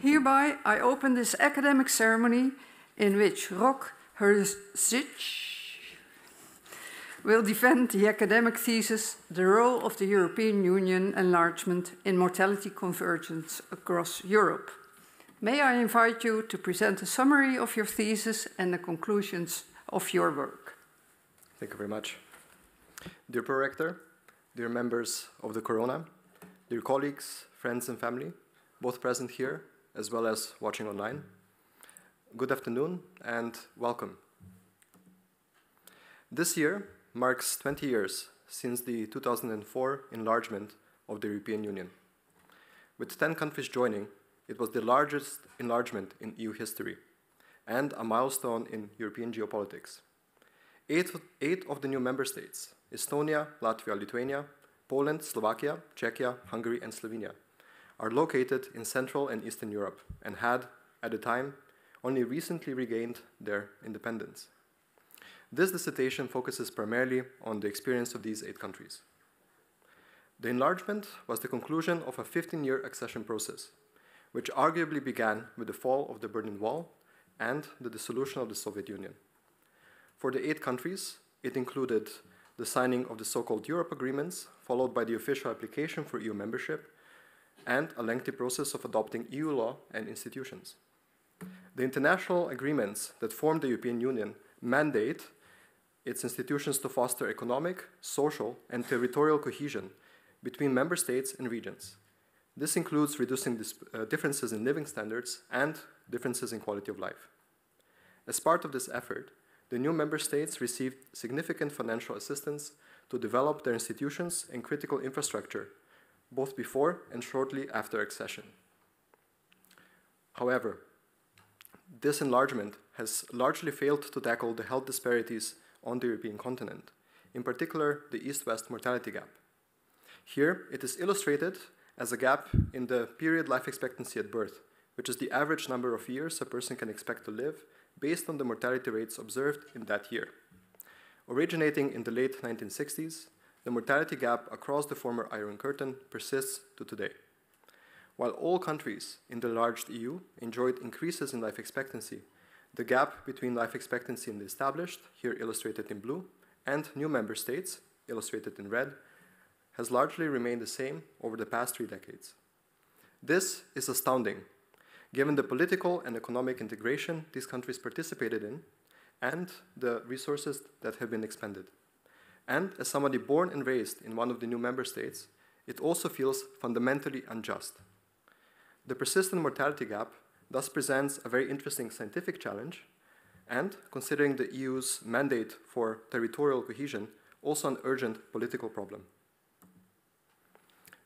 Hereby, I open this academic ceremony in which Rok Hrzic will defend the academic thesis, The Role of the European Union Enlargement in Mortality Convergence Across Europe. May I invite you to present a summary of your thesis and the conclusions of your work. Thank you very much. Dear Prorector, dear members of the Corona, dear colleagues, friends and family, both present here as well as watching online, good afternoon and welcome. This year marks 20 years since the 2004 enlargement of the European Union. With 10 countries joining, it was the largest enlargement in EU history and a milestone in European geopolitics. Eight, eight of the new member states, Estonia, Latvia, Lithuania, Poland, Slovakia, Czechia, Hungary, and Slovenia, are located in Central and Eastern Europe and had, at the time, only recently regained their independence. This dissertation focuses primarily on the experience of these eight countries. The enlargement was the conclusion of a 15 year accession process which arguably began with the fall of the Berlin Wall and the dissolution of the Soviet Union. For the eight countries, it included the signing of the so-called Europe agreements, followed by the official application for EU membership, and a lengthy process of adopting EU law and institutions. The international agreements that form the European Union mandate its institutions to foster economic, social, and territorial cohesion between member states and regions, this includes reducing uh, differences in living standards and differences in quality of life. As part of this effort, the new member states received significant financial assistance to develop their institutions and critical infrastructure, both before and shortly after accession. However, this enlargement has largely failed to tackle the health disparities on the European continent, in particular the east-west mortality gap. Here, it is illustrated as a gap in the period life expectancy at birth, which is the average number of years a person can expect to live based on the mortality rates observed in that year. Originating in the late 1960s, the mortality gap across the former Iron Curtain persists to today. While all countries in the enlarged EU enjoyed increases in life expectancy, the gap between life expectancy in the established, here illustrated in blue, and new member states, illustrated in red, has largely remained the same over the past three decades. This is astounding, given the political and economic integration these countries participated in and the resources that have been expended. And as somebody born and raised in one of the new member states, it also feels fundamentally unjust. The persistent mortality gap thus presents a very interesting scientific challenge, and considering the EU's mandate for territorial cohesion, also an urgent political problem.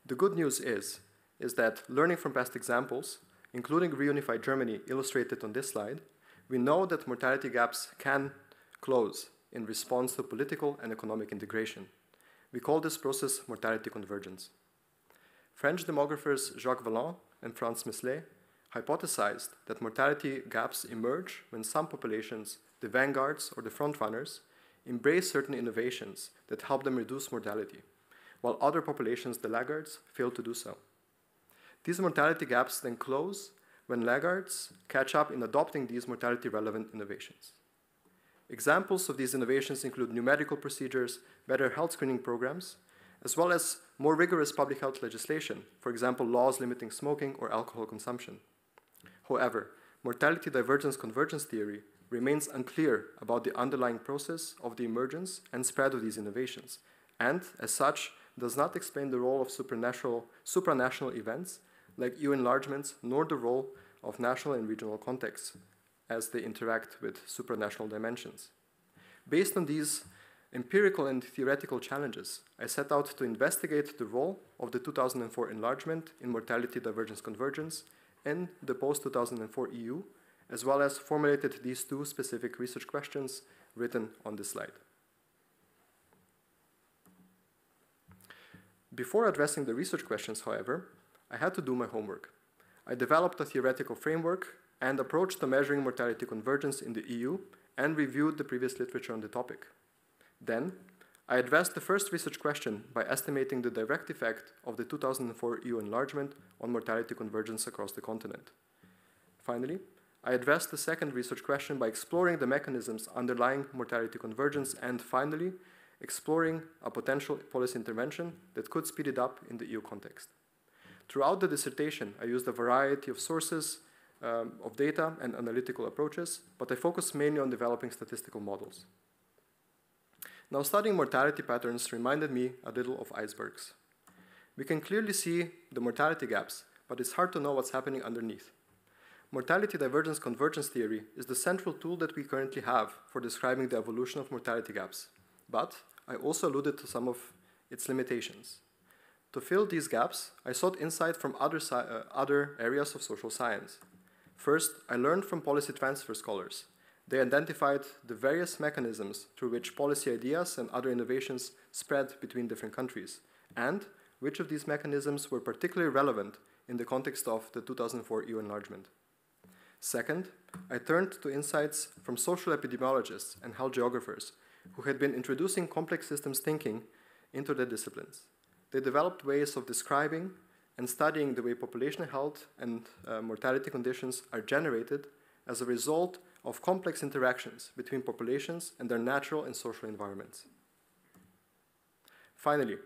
The good news is, is that learning from past examples, including reunified Germany illustrated on this slide, we know that mortality gaps can close in response to political and economic integration. We call this process mortality convergence. French demographers Jacques Vallin and France Meslé hypothesized that mortality gaps emerge when some populations, the vanguards or the frontrunners, embrace certain innovations that help them reduce mortality while other populations, the laggards, fail to do so. These mortality gaps then close when laggards catch up in adopting these mortality relevant innovations. Examples of these innovations include new medical procedures, better health screening programs, as well as more rigorous public health legislation, for example, laws limiting smoking or alcohol consumption. However, mortality divergence convergence theory remains unclear about the underlying process of the emergence and spread of these innovations, and as such, does not explain the role of supranational, supranational events like EU enlargements, nor the role of national and regional contexts as they interact with supranational dimensions. Based on these empirical and theoretical challenges, I set out to investigate the role of the 2004 enlargement in mortality divergence convergence and the post-2004 EU, as well as formulated these two specific research questions written on this slide. Before addressing the research questions, however, I had to do my homework. I developed a theoretical framework and approach to measuring mortality convergence in the EU and reviewed the previous literature on the topic. Then, I addressed the first research question by estimating the direct effect of the 2004 EU enlargement on mortality convergence across the continent. Finally, I addressed the second research question by exploring the mechanisms underlying mortality convergence and finally, exploring a potential policy intervention that could speed it up in the EU context. Throughout the dissertation, I used a variety of sources um, of data and analytical approaches, but I focus mainly on developing statistical models. Now, studying mortality patterns reminded me a little of icebergs. We can clearly see the mortality gaps, but it's hard to know what's happening underneath. Mortality divergence convergence theory is the central tool that we currently have for describing the evolution of mortality gaps, but I also alluded to some of its limitations. To fill these gaps, I sought insight from other, uh, other areas of social science. First, I learned from policy transfer scholars. They identified the various mechanisms through which policy ideas and other innovations spread between different countries, and which of these mechanisms were particularly relevant in the context of the 2004 EU enlargement. Second, I turned to insights from social epidemiologists and health geographers who had been introducing complex systems thinking into their disciplines. They developed ways of describing and studying the way population health and uh, mortality conditions are generated as a result of complex interactions between populations and their natural and social environments. Finally,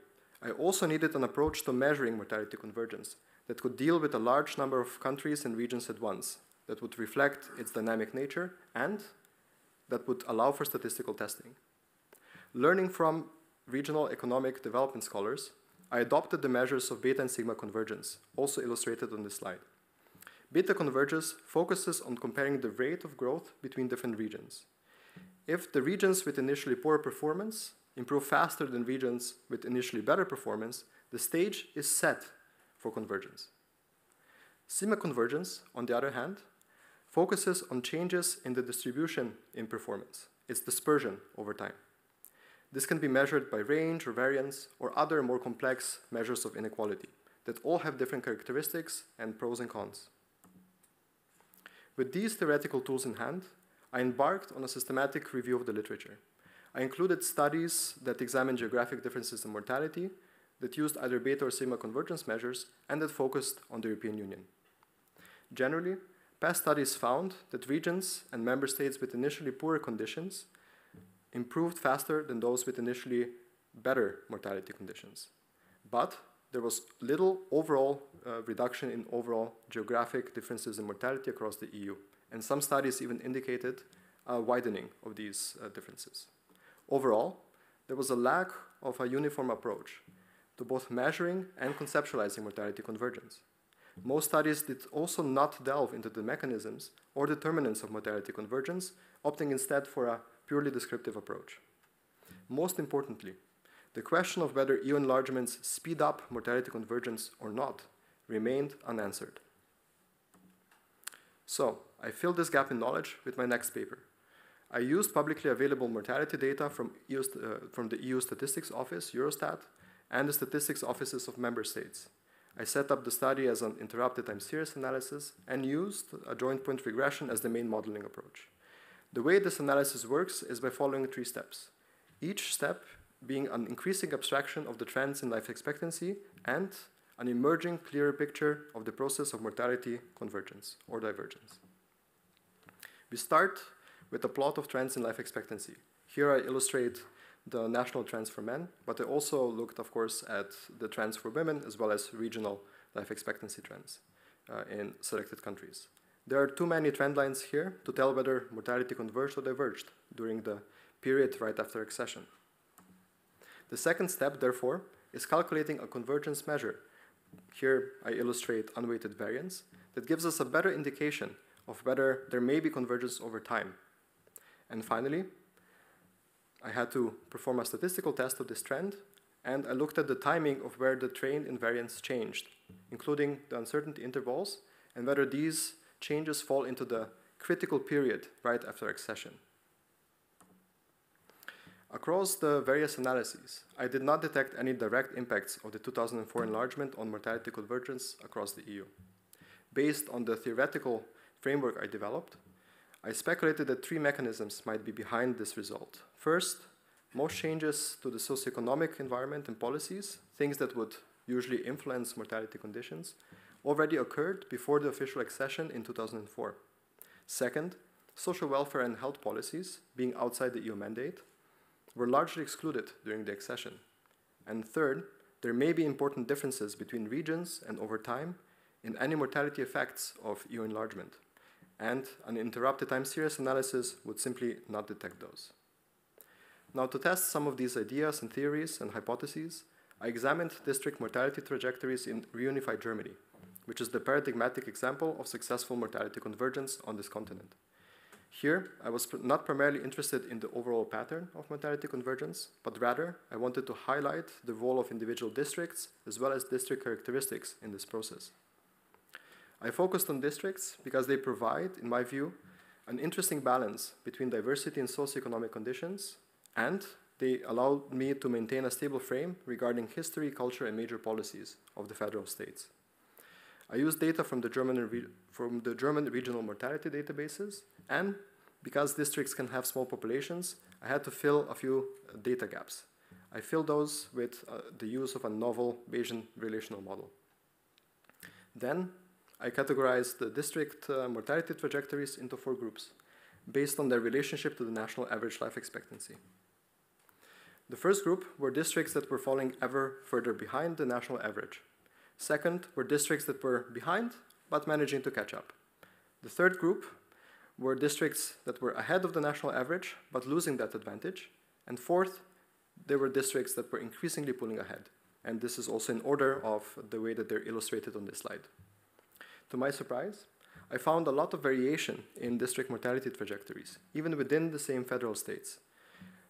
I also needed an approach to measuring mortality convergence that could deal with a large number of countries and regions at once, that would reflect its dynamic nature, and that would allow for statistical testing. Learning from regional economic development scholars, I adopted the measures of beta and sigma convergence, also illustrated on this slide. Beta convergence focuses on comparing the rate of growth between different regions. If the regions with initially poor performance improve faster than regions with initially better performance, the stage is set for convergence. Sigma convergence, on the other hand, focuses on changes in the distribution in performance, its dispersion over time. This can be measured by range or variance or other more complex measures of inequality that all have different characteristics and pros and cons. With these theoretical tools in hand, I embarked on a systematic review of the literature. I included studies that examined geographic differences in mortality, that used either beta or sigma convergence measures, and that focused on the European Union. Generally, past studies found that regions and member states with initially poorer conditions improved faster than those with initially better mortality conditions. But there was little overall uh, reduction in overall geographic differences in mortality across the EU. And some studies even indicated a widening of these uh, differences. Overall, there was a lack of a uniform approach to both measuring and conceptualizing mortality convergence. Most studies did also not delve into the mechanisms or determinants of mortality convergence, opting instead for a purely descriptive approach. Most importantly, the question of whether EU enlargements speed up mortality convergence or not remained unanswered. So, I filled this gap in knowledge with my next paper. I used publicly available mortality data from, EU, uh, from the EU Statistics Office, Eurostat, and the statistics offices of member states. I set up the study as an interrupted time series analysis and used a joinpoint regression as the main modeling approach. The way this analysis works is by following three steps. Each step being an increasing abstraction of the trends in life expectancy and an emerging clearer picture of the process of mortality convergence or divergence. We start with a plot of trends in life expectancy. Here I illustrate the national trends for men, but I also looked, of course, at the trends for women as well as regional life expectancy trends uh, in selected countries. There are too many trend lines here to tell whether mortality converged or diverged during the period right after accession. The second step, therefore, is calculating a convergence measure. Here I illustrate unweighted variance that gives us a better indication of whether there may be convergence over time. And finally, I had to perform a statistical test of this trend, and I looked at the timing of where the train invariance changed, including the uncertainty intervals, and whether these changes fall into the critical period right after accession. Across the various analyses, I did not detect any direct impacts of the 2004 enlargement on mortality convergence across the EU. Based on the theoretical framework I developed, I speculated that three mechanisms might be behind this result. First, most changes to the socioeconomic environment and policies, things that would usually influence mortality conditions, already occurred before the official accession in 2004. Second, social welfare and health policies, being outside the EU mandate, were largely excluded during the accession. And third, there may be important differences between regions and over time in any mortality effects of EU enlargement, and an interrupted time series analysis would simply not detect those. Now, to test some of these ideas and theories and hypotheses, I examined district mortality trajectories in reunified Germany, which is the paradigmatic example of successful mortality convergence on this continent. Here, I was not primarily interested in the overall pattern of mortality convergence, but rather I wanted to highlight the role of individual districts as well as district characteristics in this process. I focused on districts because they provide, in my view, an interesting balance between diversity in socioeconomic conditions and they allowed me to maintain a stable frame regarding history, culture, and major policies of the federal states. I used data from the German, from the German regional mortality databases and because districts can have small populations, I had to fill a few uh, data gaps. I filled those with uh, the use of a novel Bayesian relational model. Then I categorized the district uh, mortality trajectories into four groups based on their relationship to the national average life expectancy. The first group were districts that were falling ever further behind the national average. Second were districts that were behind but managing to catch up. The third group were districts that were ahead of the national average but losing that advantage. And fourth, there were districts that were increasingly pulling ahead. And this is also in order of the way that they're illustrated on this slide. To my surprise, I found a lot of variation in district mortality trajectories, even within the same federal states.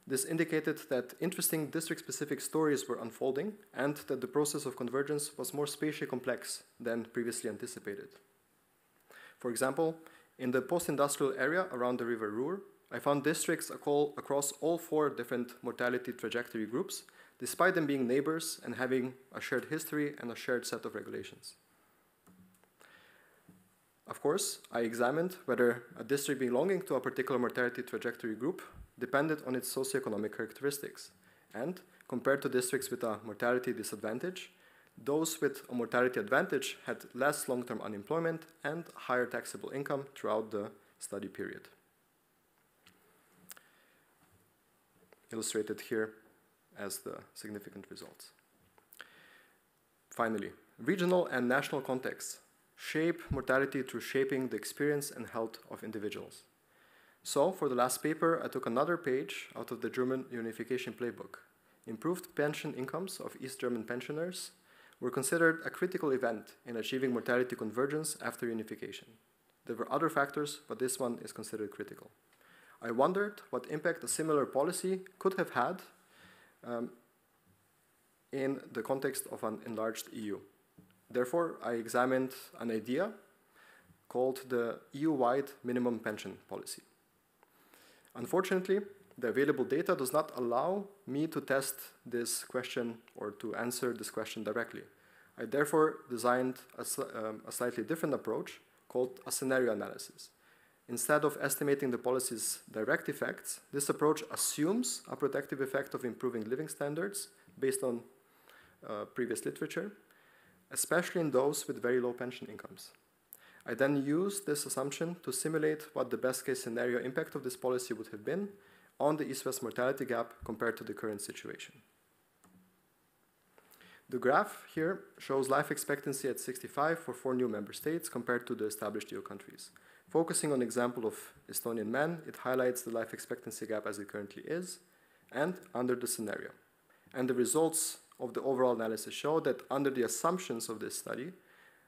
This indicated that interesting district specific stories were unfolding and that the process of convergence was more spatially complex than previously anticipated. For example, in the post-industrial area around the River Ruhr, I found districts across all four different mortality trajectory groups, despite them being neighbors and having a shared history and a shared set of regulations. Of course, I examined whether a district belonging to a particular mortality trajectory group depended on its socioeconomic characteristics, and compared to districts with a mortality disadvantage, those with a mortality advantage had less long-term unemployment and higher taxable income throughout the study period. Illustrated here as the significant results. Finally, regional and national contexts shape mortality through shaping the experience and health of individuals. So, for the last paper, I took another page out of the German unification playbook. Improved pension incomes of East German pensioners were considered a critical event in achieving mortality convergence after unification. There were other factors, but this one is considered critical. I wondered what impact a similar policy could have had um, in the context of an enlarged EU. Therefore, I examined an idea called the EU-wide minimum pension policy. Unfortunately, the available data does not allow me to test this question or to answer this question directly. I therefore designed a, um, a, slightly different approach called a scenario analysis. Instead of estimating the policy's direct effects, this approach assumes a protective effect of improving living standards based on uh, previous literature, especially in those with very low pension incomes. I then used this assumption to simulate what the best case scenario impact of this policy would have been on the East-West mortality gap compared to the current situation. The graph here shows life expectancy at 65 for four new member states compared to the established EU countries. Focusing on the example of Estonian men, it highlights the life expectancy gap as it currently is and under the scenario. And the results of the overall analysis show that under the assumptions of this study,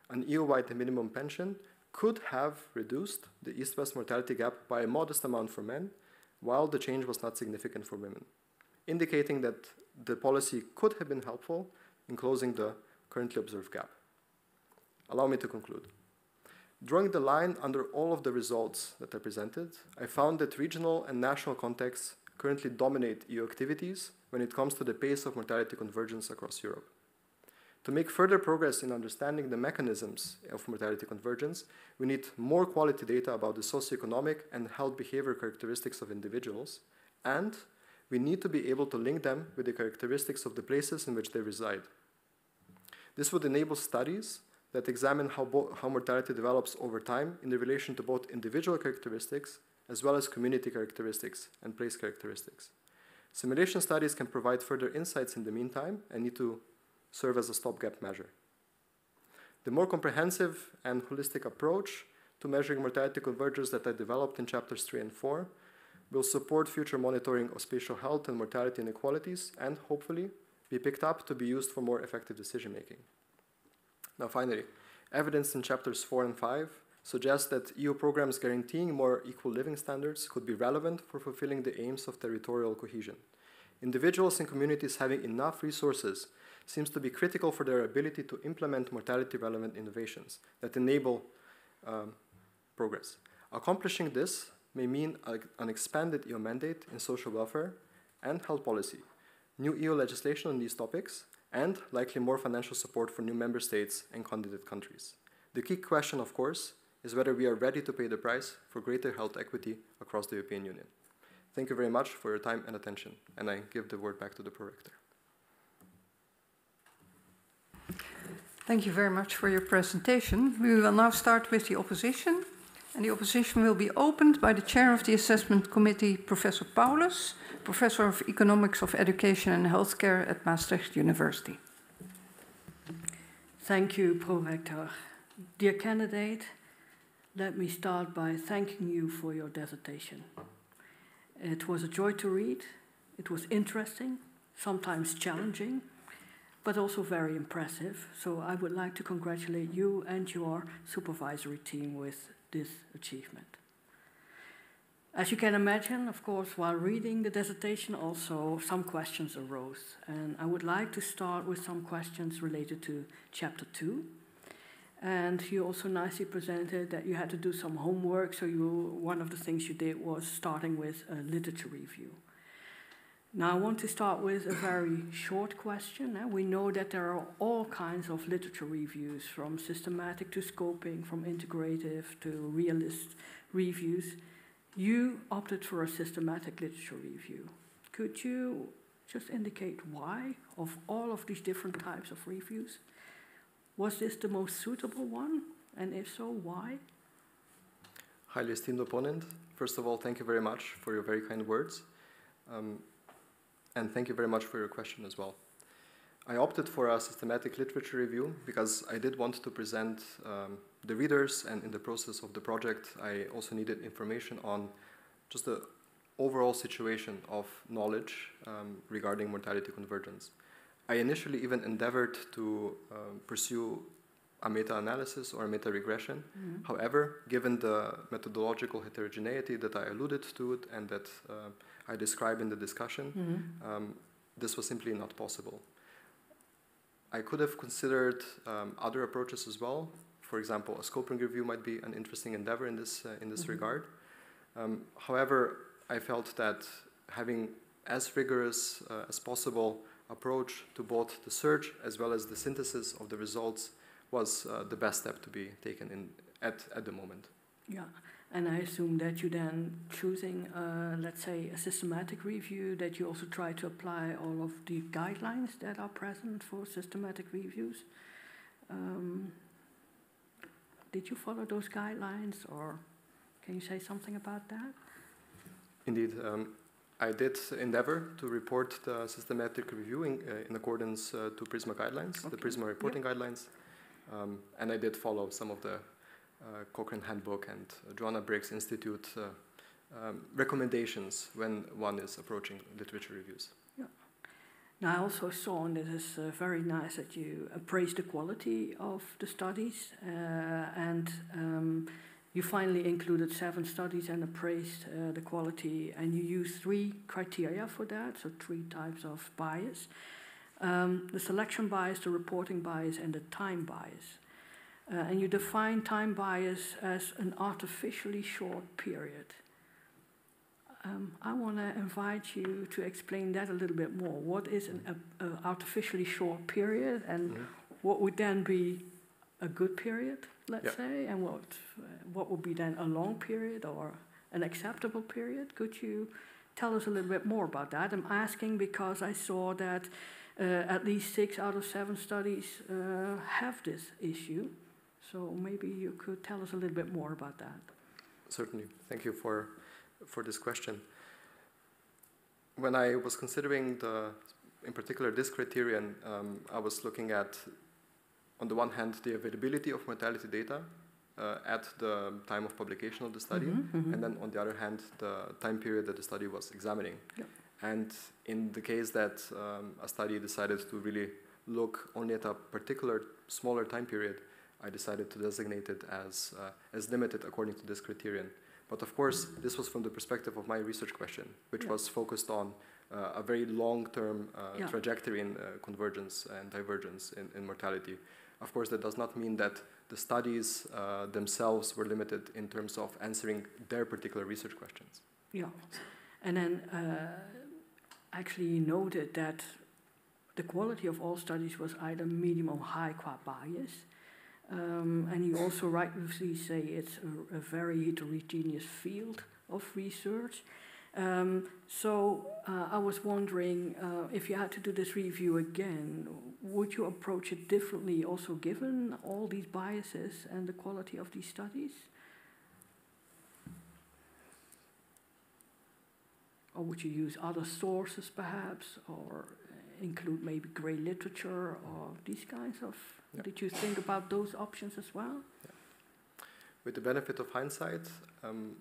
an EU-wide minimum pension could have reduced the East-West mortality gap by a modest amount for men while the change was not significant for women, indicating that the policy could have been helpful in closing the currently observed gap. Allow me to conclude. Drawing the line under all of the results that I presented, I found that regional and national contexts currently dominate EU activities when it comes to the pace of mortality convergence across Europe. To make further progress in understanding the mechanisms of mortality convergence, we need more quality data about the socioeconomic and health behavior characteristics of individuals, and we need to be able to link them with the characteristics of the places in which they reside. This would enable studies that examine how, how mortality develops over time in the relation to both individual characteristics as well as community characteristics and place characteristics. Simulation studies can provide further insights in the meantime and need to serve as a stopgap measure. The more comprehensive and holistic approach to measuring mortality convergence that I developed in chapters 3 and 4 will support future monitoring of spatial health and mortality inequalities and hopefully be picked up to be used for more effective decision making. Now, finally, evidence in chapters 4 and 5 suggests that EU programs guaranteeing more equal living standards could be relevant for fulfilling the aims of territorial cohesion. Individuals and communities having enough resources seems to be critical for their ability to implement mortality relevant innovations that enable um, progress. Accomplishing this may mean a, an expanded EU mandate in social welfare and health policy, new EU legislation on these topics, and likely more financial support for new member states and candidate countries. The key question, of course, is whether we are ready to pay the price for greater health equity across the European Union. Thank you very much for your time and attention, and I give the word back to the prorector. Thank you very much for your presentation. We will now start with the opposition, and the opposition will be opened by the chair of the assessment committee, Professor Paulus, professor of economics of education and healthcare at Maastricht University. Thank you, Prorector. Dear candidate, let me start by thanking you for your dissertation. It was a joy to read, it was interesting, sometimes challenging, but also very impressive. So I would like to congratulate you and your supervisory team with this achievement. As you can imagine, of course, while reading the dissertation, also some questions arose. And I would like to start with some questions related to chapter two. And you also nicely presented that you had to do some homework. So you, one of the things you did was starting with a literature review. Now, I want to start with a very short question. Eh? We know that there are all kinds of literature reviews, from systematic to scoping, from integrative to realist reviews. You opted for a systematic literature review. Could you just indicate why, of all of these different types of reviews? Was this the most suitable one? And if so, why? Highly esteemed opponent, first of all, thank you very much for your very kind words. Um, and thank you very much for your question as well. I opted for a systematic literature review because I did want to present um, the readers, and in the process of the project, I also needed information on just the overall situation of knowledge um, regarding mortality convergence. I initially even endeavored to um, pursue a meta-analysis or a meta-regression. Mm -hmm. However, given the methodological heterogeneity that I alluded to and that uh, I describe in the discussion, mm-hmm. um, this was simply not possible. I could have considered um, other approaches as well. For example, a scoping review might be an interesting endeavor in this, uh, in this mm-hmm. regard. Um, however, I felt that having as rigorous uh, as possible approach to both the search as well as the synthesis of the results was uh, the best step to be taken in at, at the moment. Yeah. And I assume that you then choosing, uh, let's say, a systematic review, that you also try to apply all of the guidelines that are present for systematic reviews. Um, did you follow those guidelines, or can you say something about that? Indeed. Um, I did endeavor to report the systematic review in, uh, in accordance uh, to PRISMA guidelines, okay. the PRISMA reporting yep. guidelines, um, and I did follow some of the Cochrane Handbook and Joanna Briggs Institute uh, um, recommendations when one is approaching literature reviews. Yeah. Now, I also saw, and it is uh, very nice that you appraised the quality of the studies, uh, and um, you finally included seven studies and appraised uh, the quality, and you used three criteria for that, so three types of bias. Um, the selection bias, the reporting bias, and the time bias. Uh, and you define time bias as an artificially short period. Um, I want to invite you to explain that a little bit more. What is an a, a artificially short period, and mm-hmm. what would then be a good period, let's yep. say, and what uh, what would be then a long period or an acceptable period? Could you tell us a little bit more about that? I'm asking because I saw that uh, at least six out of seven studies uh, have this issue. So maybe you could tell us a little bit more about that. Certainly. Thank you for, for this question. When I was considering the, in particular, this criterion, um, I was looking at, on the one hand, the availability of mortality data uh, at the time of publication of the study, mm -hmm, mm -hmm. and then on the other hand, the time period that the study was examining. Yep. And in the case that um, a study decided to really look only at a particular smaller time period, I decided to designate it as, uh, as limited according to this criterion. But of course, this was from the perspective of my research question, which yeah. was focused on uh, a very long-term uh, yeah. trajectory in uh, convergence and divergence in, in, mortality. Of course, that does not mean that the studies uh, themselves were limited in terms of answering their particular research questions. Yeah, and then uh, actually noted that the quality of all studies was either medium or high qua bias. Um, and you also rightly say it's a, a, very heterogeneous field of research. Um, so uh, I was wondering uh, if you had to do this review again, would you approach it differently also given all these biases and the quality of these studies? Or would you use other sources perhaps, or include maybe grey literature or these kinds of? Yeah. Did you think about those options as well? Yeah. With the benefit of hindsight, um,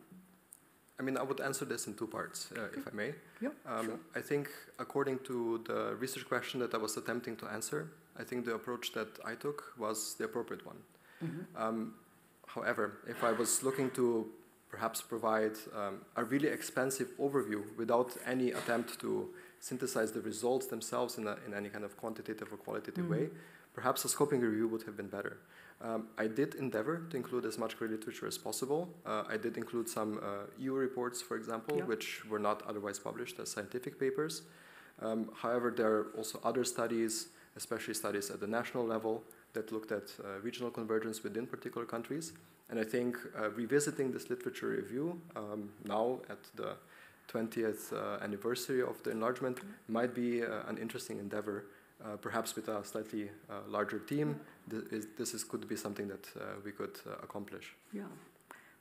I mean, I would answer this in two parts, uh, okay. if I may. Yeah, um, sure. I think, according to the research question that I was attempting to answer, I think the approach that I took was the appropriate one. Mm -hmm. um, however, if I was looking to perhaps provide um, a really expensive overview without any attempt to synthesize the results themselves in, a, in any kind of quantitative or qualitative mm way, perhaps a scoping review would have been better. Um, I did endeavor to include as much grey literature as possible. Uh, I did include some uh, EU reports, for example, yeah. which were not otherwise published as scientific papers. Um, however, there are also other studies, especially studies at the national level, that looked at uh, regional convergence within particular countries. And I think uh, revisiting this literature review um, now at the 20th uh, anniversary of the enlargement might be uh, an interesting endeavor. Uh, perhaps with a slightly uh, larger team, th is, this is, could be something that uh, we could accomplish. Yeah,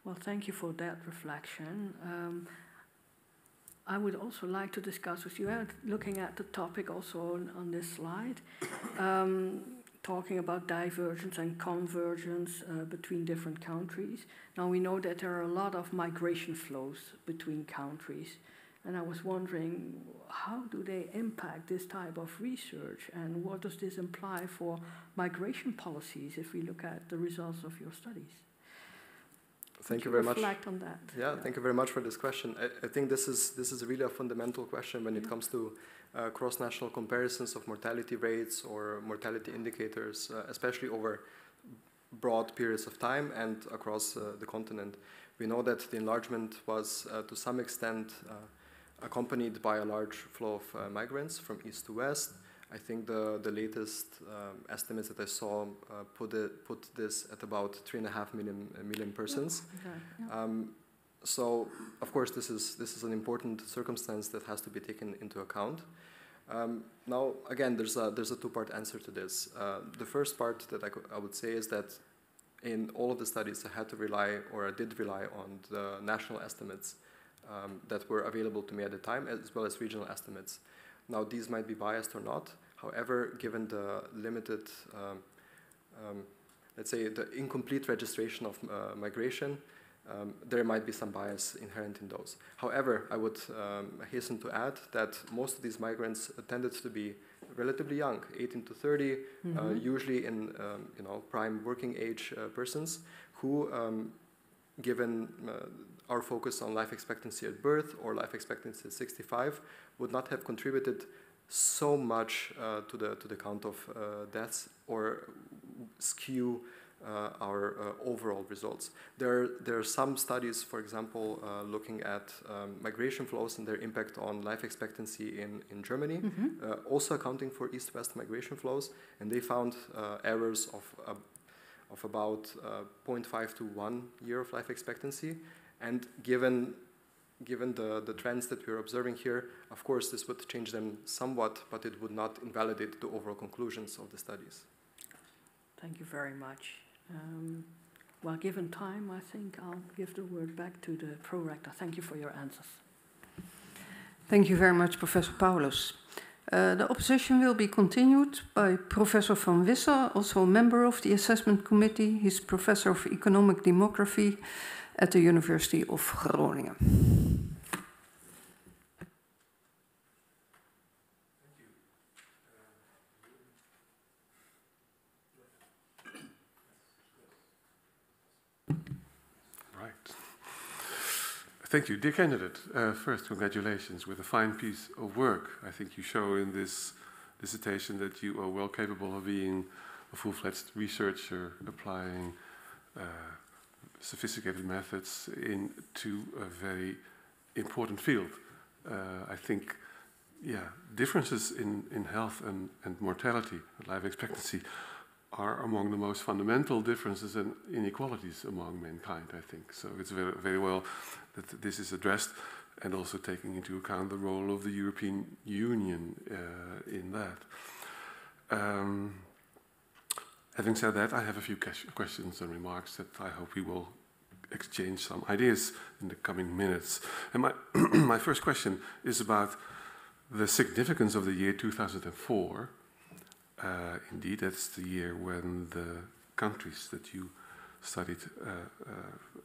well, thank you for that reflection. Um, I would also like to discuss with you, looking at the topic also on, on this slide. Um, talking about divergence and convergence uh, between different countries. Now we know that there are a lot of migration flows between countries, and I was wondering how do they impact this type of research, and what does this imply for migration policies if we look at the results of your studies? Thank you very much. Reflect on that. Yeah, yeah, thank you very much for this question. I, I, think this is this is really a fundamental question when yeah. it comes to uh, cross-national comparisons of mortality rates or mortality indicators, uh, especially over broad periods of time and across uh, the continent. We know that the enlargement was uh, to some extent uh, accompanied by a large flow of uh, migrants from east to west. I think the, the latest um, estimates that I saw put, it, put this at about three and a half million, million persons. Okay. Yeah. Um, so, of course, this is, this is an important circumstance that has to be taken into account. Um, now, again, there's a, there's a two-part answer to this. Uh, the first part that I, I would say is that in all of the studies, I had to rely, or I did rely on the national estimates um, that were available to me at the time, as well as regional estimates. Now, these might be biased or not. However, given the limited, um, um let's say, the incomplete registration of uh, migration, um, there might be some bias inherent in those. However, I would um, hasten to add that most of these migrants tended to be relatively young, 18 to 30, mm -hmm. uh, mm-hmm. usually in um, you know prime working age uh, persons who, um, given uh, our focus on life expectancy at birth or life expectancy at 65, would not have contributed so much uh, to the to the count of uh, deaths or skew our uh, overall results. There, there are some studies, for example, uh, looking at um, migration flows and their impact on life expectancy in, in Germany, mm -hmm. also accounting for east-west migration flows, and they found errors of, of about 0.5 to 1 year of life expectancy. And given given the, the trends that we're observing here, of course, this would change them somewhat, but it would not invalidate the overall conclusions of the studies. Thank you very much. Um, well, given time, I think I'll give the word back to the pro-rector. Thank you for your answers. Thank you very much, Professor Paulus. Uh, the opposition will be continued by Professor Van Wissen, also a member of the assessment committee. He's professor of economic demography at the University of Groningen. Thank you. Dear candidate, uh, first, congratulations with a fine piece of work. I think you show in this dissertation that you are well capable of being a full-fledged researcher, applying uh, sophisticated methods into a very important field. Uh, I think, yeah, differences in, in health and, and mortality, life expectancy, are among the most fundamental differences and inequalities among mankind, I think. So it's very, very well that this is addressed and also taking into account the role of the European Union uh, in that. Um, having said that, I have a few questions and remarks that I hope we will exchange some ideas in the coming minutes. And my, my first question is about the significance of the year 2004 uh, indeed, that's the year when the countries that you studied uh, uh,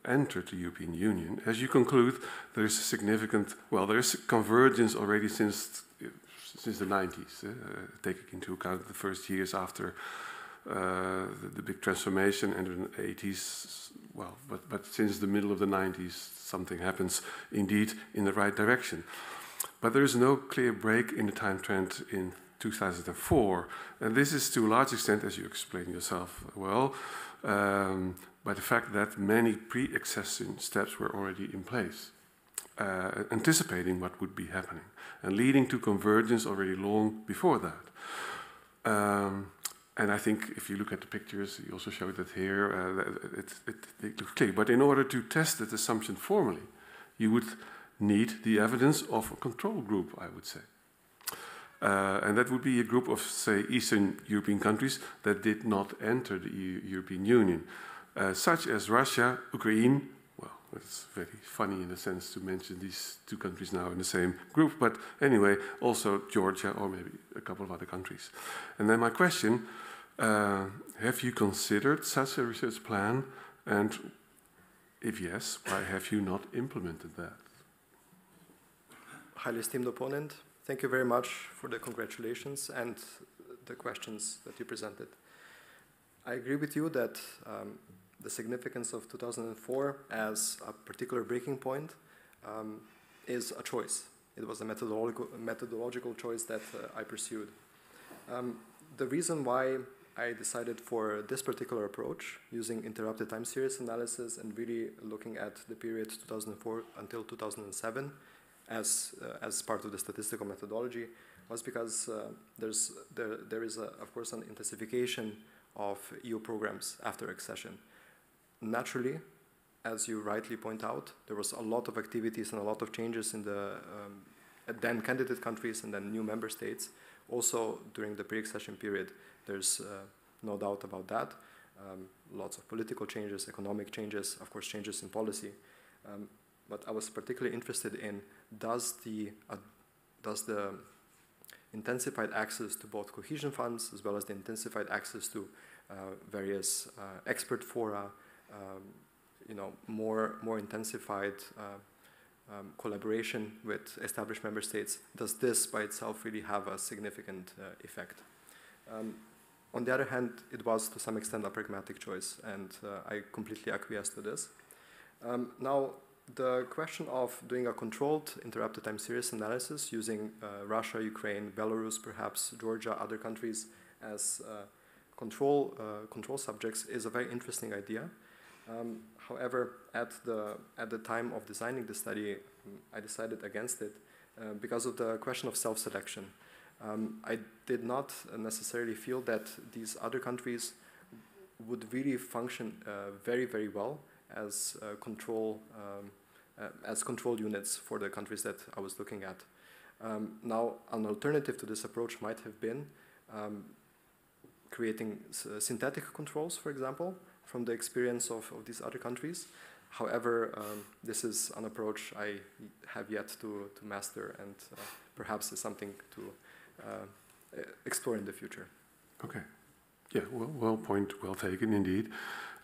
entered the European Union. As you conclude, there is a significant, well, there is convergence already since since the 90s, uh, taking into account the first years after uh, the, the, big transformation and in the 80s, well, but, but since the middle of the 90s, something happens indeed in the right direction. But there is no clear break in the time trend in 2004. And this is to a large extent, as you explain yourself well, um, by the fact that many pre accession steps were already in place, uh, anticipating what would be happening and leading to convergence already long before that. Um, and I think if you look at the pictures, you also showed that here, uh, it, it, it looks clear. But in order to test that assumption formally, you would need the evidence of a control group, I would say. Uh, and that would be a group of, say, Eastern European countries that did not enter the EU European Union, uh, such as Russia, Ukraine. Well, it's very funny in a sense to mention these two countries now in the same group, but anyway, also Georgia or maybe a couple of other countries. And then my question uh, have you considered such a research plan? And if yes, why have you not implemented that? Highly esteemed opponent, Thank you very much for the congratulations and the questions that you presented. I agree with you that um, the significance of 2004 as a particular breaking point um, is a choice. It was a methodological, methodological choice that uh, I pursued. Um, the reason why I decided for this particular approach, using interrupted time series analysis and really looking at the period 2004 until 2007, as, uh, as part of the statistical methodology was because uh, there's, there, there is, a, of course, an intensification of EU programs after accession. Naturally, as you rightly point out, there was a lot of activities and a lot of changes in the um, then candidate countries and then new member states. Also, during the pre-accession period, there's uh, no doubt about that. Um, lots of political changes, economic changes, of course, changes in policy. Um, but I was particularly interested in does the, uh, does the intensified access to both cohesion funds as well as the intensified access to uh, various uh, expert fora, you know, more, more intensified uh, um, collaboration with established member states, does this by itself really have a significant uh, effect? Um, on the other hand, it was to some extent a pragmatic choice, and uh, I completely acquiesce to this. Um, now, the question of doing a controlled interrupted time series analysis using uh, Russia, Ukraine, Belarus, perhaps Georgia, other countries as uh, control, uh, control subjects is a very interesting idea. Um, however, at the, at the time of designing the study, I decided against it uh, because of the question of self-selection. Um, I did not necessarily feel that these other countries would really function uh, very, very well as uh, control um, uh, as control units for the countries that I was looking at. Um, now, an alternative to this approach might have been um, creating synthetic controls, for example, from the experience of, of these other countries. However, um, this is an approach I have yet to, to master and uh, perhaps is something to uh, explore in the future. Okay. Yeah, well, well point, well taken indeed.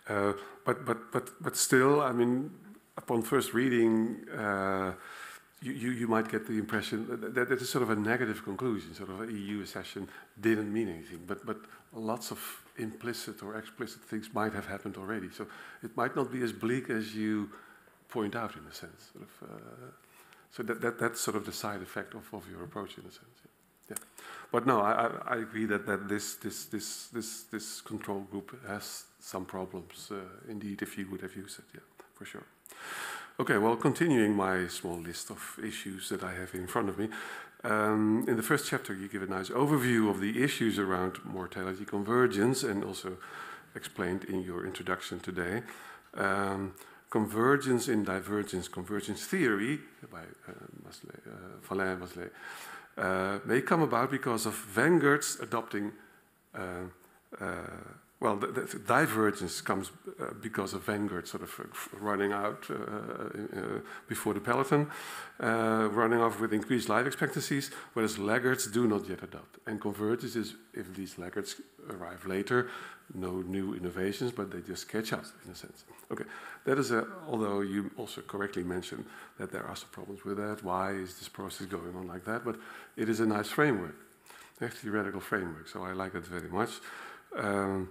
Uh, but, but, but, but still, I mean, upon first reading, uh, you, you, you, might get the impression that, that it is sort of a negative conclusion, sort of EU accession didn't mean anything. But, but lots of implicit or explicit things might have happened already. So it might not be as bleak as you point out, in a sense. Sort of, uh, so that, that, that's sort of the side effect of, of your approach, in a sense. Yeah. yeah. But no, I, I agree that, that this, this, this, this, this control group has some problems, uh, indeed, if you would have used it, yeah, for sure. Okay, well, continuing my small list of issues that I have in front of me, um, in the first chapter, you give a nice overview of the issues around mortality convergence and also explained in your introduction today. Um, convergence in divergence convergence theory by uh, Meslé, uh, Vallin Meslé, uh, may come about because of vanguards adopting uh, uh, well, the, the, divergence comes uh, because of Vanguard sort of uh, running out uh, uh before the peloton, uh, running off with increased life expectancies, whereas laggards do not yet adopt. And convergence is if these laggards arrive later, no new innovations, but they just catch up in a sense. Okay, that is a, although you also correctly mentioned that there are some problems with that. Why is this process going on like that? But it is a nice framework, a theoretical framework, so I like it very much. Um,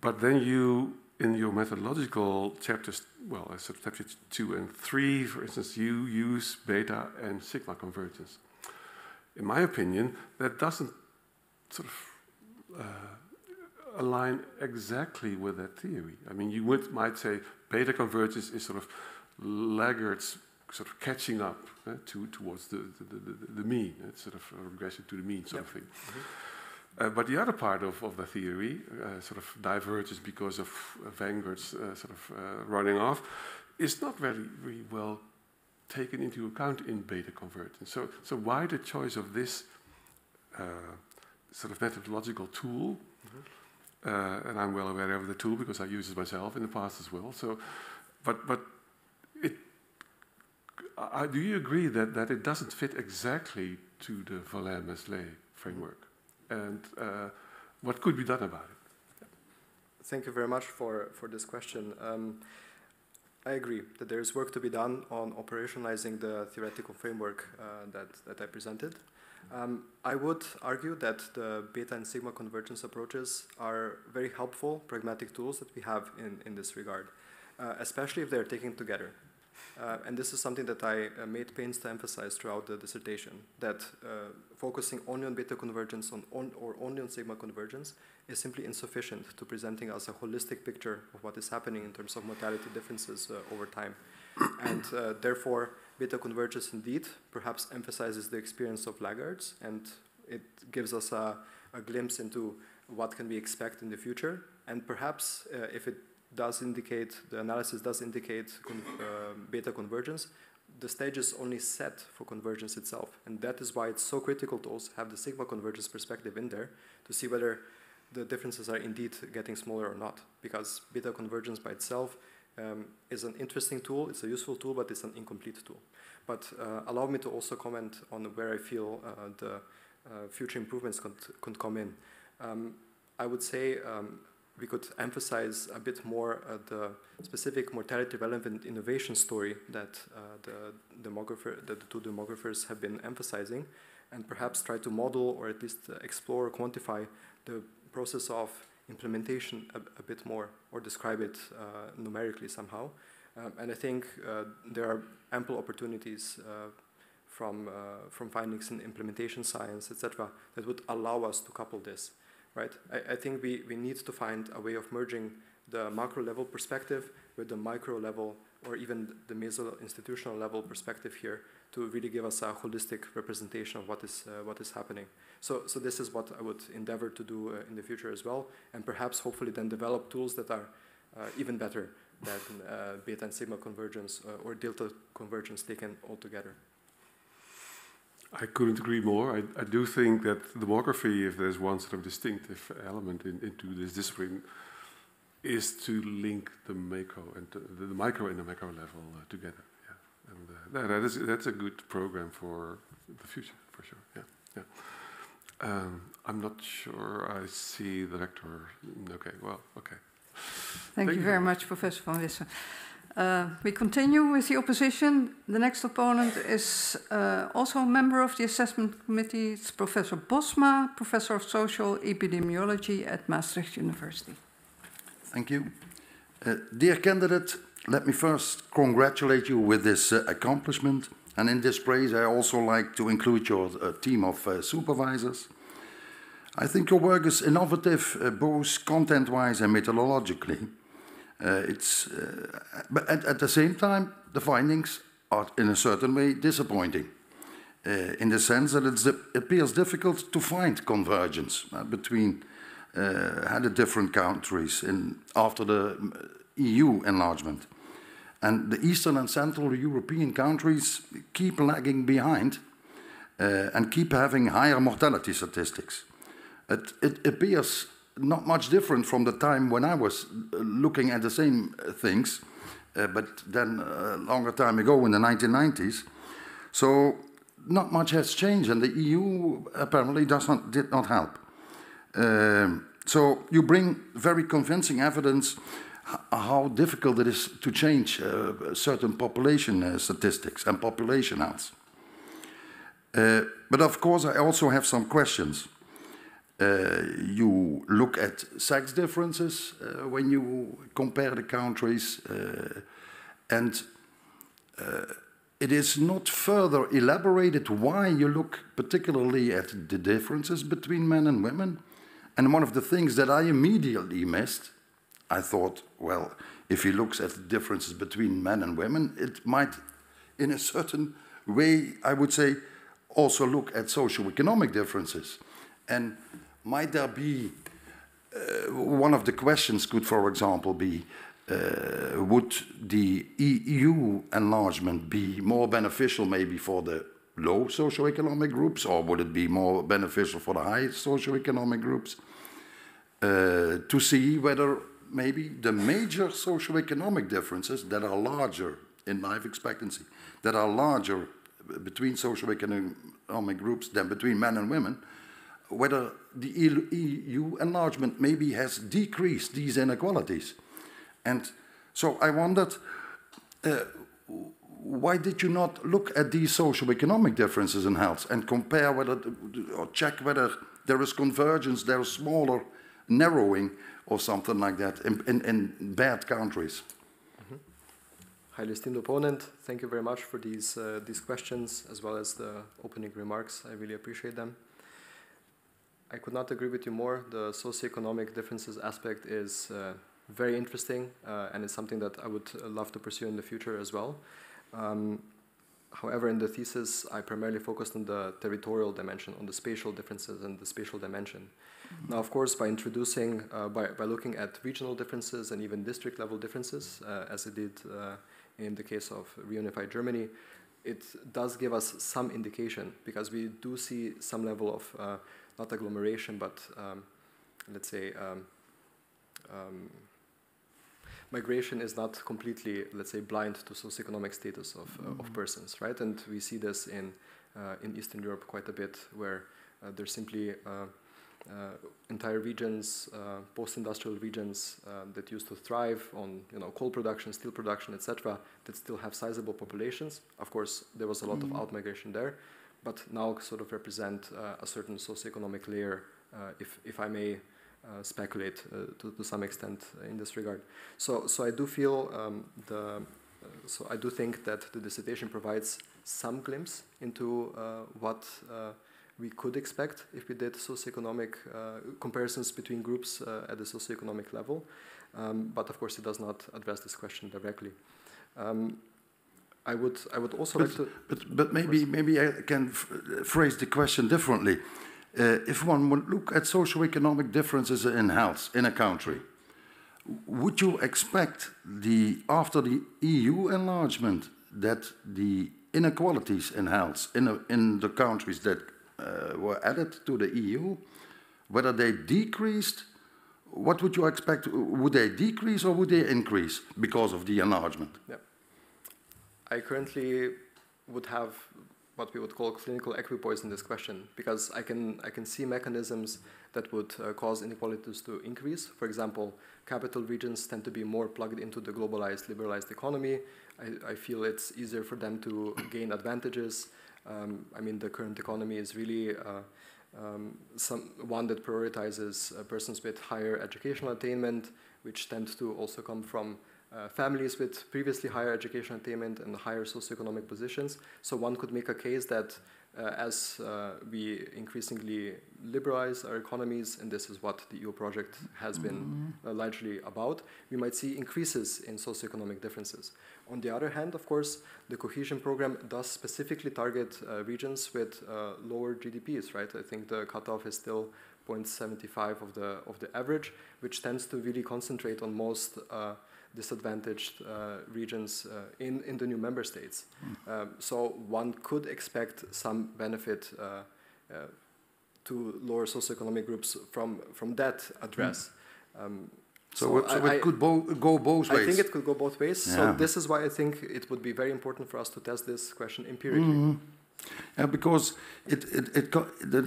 but then you, in your methodological chapters, well, uh, chapter two and three, for instance, you use beta and sigma convergence. In my opinion, that doesn't sort of uh, align exactly with that theory. I mean, you would, might say beta convergence is sort of laggards sort of catching up uh, to, towards the, the, the, the, mean. It's sort of a regression to the mean sort yep. of thing. Mm -hmm. Uh, but the other part of, of the theory uh, sort of diverges because of uh, Vanguard's uh, sort of uh, running off, is not very, very well taken into account in beta convergence. So, so why the choice of this uh, sort of methodological tool? Mm-hmm. and I'm well aware of the tool because I use it myself in the past as well. So, but but it. do you agree that, that it doesn't fit exactly to the Vallin-Meslé framework? And uh, what could be done about it? Thank you very much for, for this question. Um, I agree that there is work to be done on operationalizing the theoretical framework uh, that, that I presented. Um, I would argue that the beta and sigma convergence approaches are very helpful pragmatic tools that we have in, in this regard, uh, especially if they're taken together. Uh, and this is something that I uh, made pains to emphasize throughout the dissertation, that uh, focusing only on beta convergence on, on, or only on sigma convergence is simply insufficient to presenting us a holistic picture of what is happening in terms of mortality differences uh, over time. and uh, therefore, beta convergence indeed perhaps emphasizes the experience of laggards, and it gives us a, a glimpse into what can be expected in the future. And perhaps uh, if it does indicate, the analysis does indicate con uh, beta convergence, the stage is only set for convergence itself. And that is why it's so critical to also have the sigma convergence perspective in there to see whether the differences are indeed getting smaller or not. Because beta convergence by itself um, is an interesting tool, it's a useful tool, but it's an incomplete tool. But uh, allow me to also comment on where I feel uh, the uh, future improvements could, could come in. Um, I would say um, we could emphasize a bit more uh, the specific mortality relevant innovation story that uh, the demographer, that the two demographers have been emphasizing, and perhaps try to model or at least uh, explore or quantify the process of implementation a, a bit more or describe it uh, numerically somehow. Um, and I think uh, there are ample opportunities uh, from, from findings in implementation science, etc., that would allow us to couple this right? I, I think we, we need to find a way of merging the macro level perspective with the micro level or even the meso institutional level perspective here to really give us a holistic representation of what is uh, what is happening. So so this is what I would endeavor to do uh, in the future as well, and perhaps hopefully then develop tools that are uh, even better than uh, beta and sigma convergence uh, or delta convergence taken all together. I couldn't agree more. I, I, do think that demography, if there's one sort of distinctive element in, into this discipline, is to link the macro and the, the micro and the macro level uh, together. Yeah, and uh, that is, that's a good program for the future, for sure. Yeah, yeah. Um, I'm not sure I see the rector. Okay, well, okay. Thank, Thank you, you very much, Professor van Wissen. Uh, we continue with the opposition. The next opponent is uh, also a member of the assessment committee. It's Professor Bosma, Professor of Social Epidemiology at Maastricht University. Thank you. Uh, dear candidate, let me first congratulate you with this uh, accomplishment. And in this praise, I also like to include your uh, team of uh, supervisors. I think your work is innovative, both content-wise and methodologically. Uh, it's, uh, but at, at, the same time, the findings are in a certain way disappointing. Uh, in the sense that it appears difficult to find convergence between the different countries in, after the EU enlargement. And the Eastern and Central European countries keep lagging behind uh, and keep having higher mortality statistics. It, it appears not much different from the time when I was uh, looking at the same uh, things, uh, but then a longer time ago in the 1990s. So not much has changed, and the EU apparently does not, did not help. Um, so you bring very convincing evidence how difficult it is to change uh, certain population uh, statistics and population health. Uh, but of course, I also have some questions. Uh, you look at sex differences uh, when you compare the countries, uh, and it is not further elaborated why you look particularly at the differences between men and women. And one of the things that I immediately missed, I thought, well, if he looks at the differences between men and women, it might, in a certain way, I would say, also look at socio-economic differences. And might there be uh, one of the questions could, for example, be uh, would the EU enlargement be more beneficial maybe for the low socioeconomic groups, or would it be more beneficial for the high socioeconomic groups? Uh, to see whether maybe the major socioeconomic differences that are larger in life expectancy, that are larger between socioeconomic groups than between men and women, whether the EU enlargement maybe has decreased these inequalities. And so I wondered, uh, why did you not look at these socio-economic differences in health and compare whether, or check whether there is convergence, there is smaller narrowing or something like that in, in, in bad countries? Mm -hmm. Highly esteemed opponent, thank you very much for these, uh, these questions as well as the opening remarks. I really appreciate them. I could not agree with you more. The socioeconomic differences aspect is uh, very interesting, uh, and it's something that I would uh, love to pursue in the future as well. Um, however, in the thesis, I primarily focused on the territorial dimension, on the spatial differences and the spatial dimension. Mm -hmm. Now, of course, by introducing, uh, by, by looking at regional differences and even district level differences, uh, as it did uh, in the case of reunified Germany, it does give us some indication because we do see some level of not agglomeration, but um, let's say um, um, migration is not completely, let's say, blind to socioeconomic status of, uh, of mm-hmm. persons, right? And we see this in, uh, in Eastern Europe quite a bit, where uh, there's simply uh, uh, entire regions, uh, post-industrial regions that used to thrive on, you know, coal production, steel production, etc., that still have sizable populations. Of course, there was a lot mm of outmigration there, but now sort of represent uh, a certain socioeconomic layer, uh, if, if I may uh, speculate to, to some extent in this regard. So, so I do feel um, the, so I do think that the dissertation provides some glimpse into what we could expect if we did socioeconomic uh, comparisons between groups uh, at the socioeconomic level. Um, but of course, it does not address this question directly. Um, I would, I would also but, like to. But, but maybe, maybe I can phrase the question differently. Uh, if one would look at socio-economic differences in health in a country, would you expect the after the EU enlargement that the inequalities in health in, a, in the countries that uh, were added to the EU, whether they decreased, what would you expect? Would they decrease or would they increase because of the enlargement? Yeah. I currently would have what we would call clinical equipoise in this question because I can, I can see mechanisms that would uh, cause inequalities to increase. For example, capital regions tend to be more plugged into the globalized, liberalized economy. I, I feel it's easier for them to gain advantages. Um, I mean, the current economy is really uh, um, some, one that prioritizes uh, persons with higher educational attainment, which tend to also come from uh, families with previously higher education attainment and higher socioeconomic positions. So one could make a case that uh, as uh, we increasingly liberalize our economies, and this is what the EU project has been mm-hmm. uh, largely about, we might see increases in socioeconomic differences. On the other hand, of course, the cohesion program does specifically target uh, regions with uh, lower GDPs, right? I think the cutoff is still 0.75 of the of the average, which tends to really concentrate on most uh, disadvantaged uh, regions uh, in, in the new member states. Mm. Um, so one could expect some benefit uh, to lower socioeconomic groups from, from that address. Mm. Um, so, so, so I, it could bo go both ways. I think it could go both ways. Yeah. So this is why I think it would be very important for us to test this question empirically. Mm -hmm. Yeah, because it, it, it,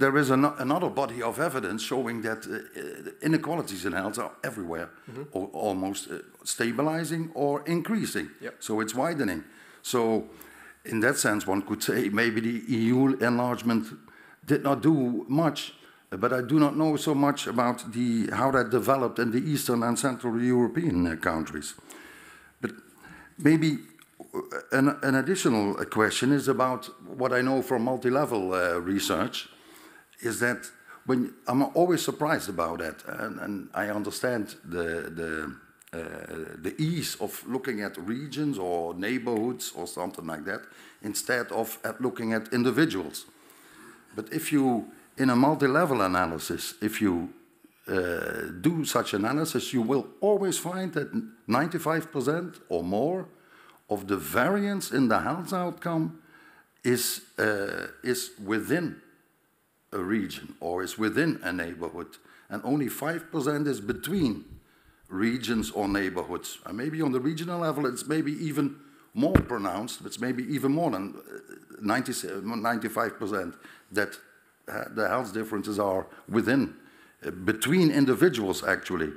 there is an, another body of evidence showing that uh, inequalities in health are everywhere, mm -hmm. or almost uh, stabilizing or increasing. Yep. So it's widening. So, in that sense, one could say maybe the EU enlargement did not do much, but I do not know so much about the, how that developed in the Eastern and Central European uh, countries. But maybe an, an, additional question is about what I know from multi-level uh, research, is that when I'm always surprised about that, and, and I understand the the uh, the ease of looking at regions or neighborhoods or something like that, instead of at looking at individuals. But if you, in a multi-level analysis, if you uh, do such analysis, you will always find that 95% or more of the variance in the health outcome is, uh, is within a region or is within a neighborhood, and only 5% is between regions or neighborhoods. And maybe on the regional level, it's maybe even more pronounced, it's maybe even more than 90, uh, 95% that uh, the health differences are within, uh, between individuals actually.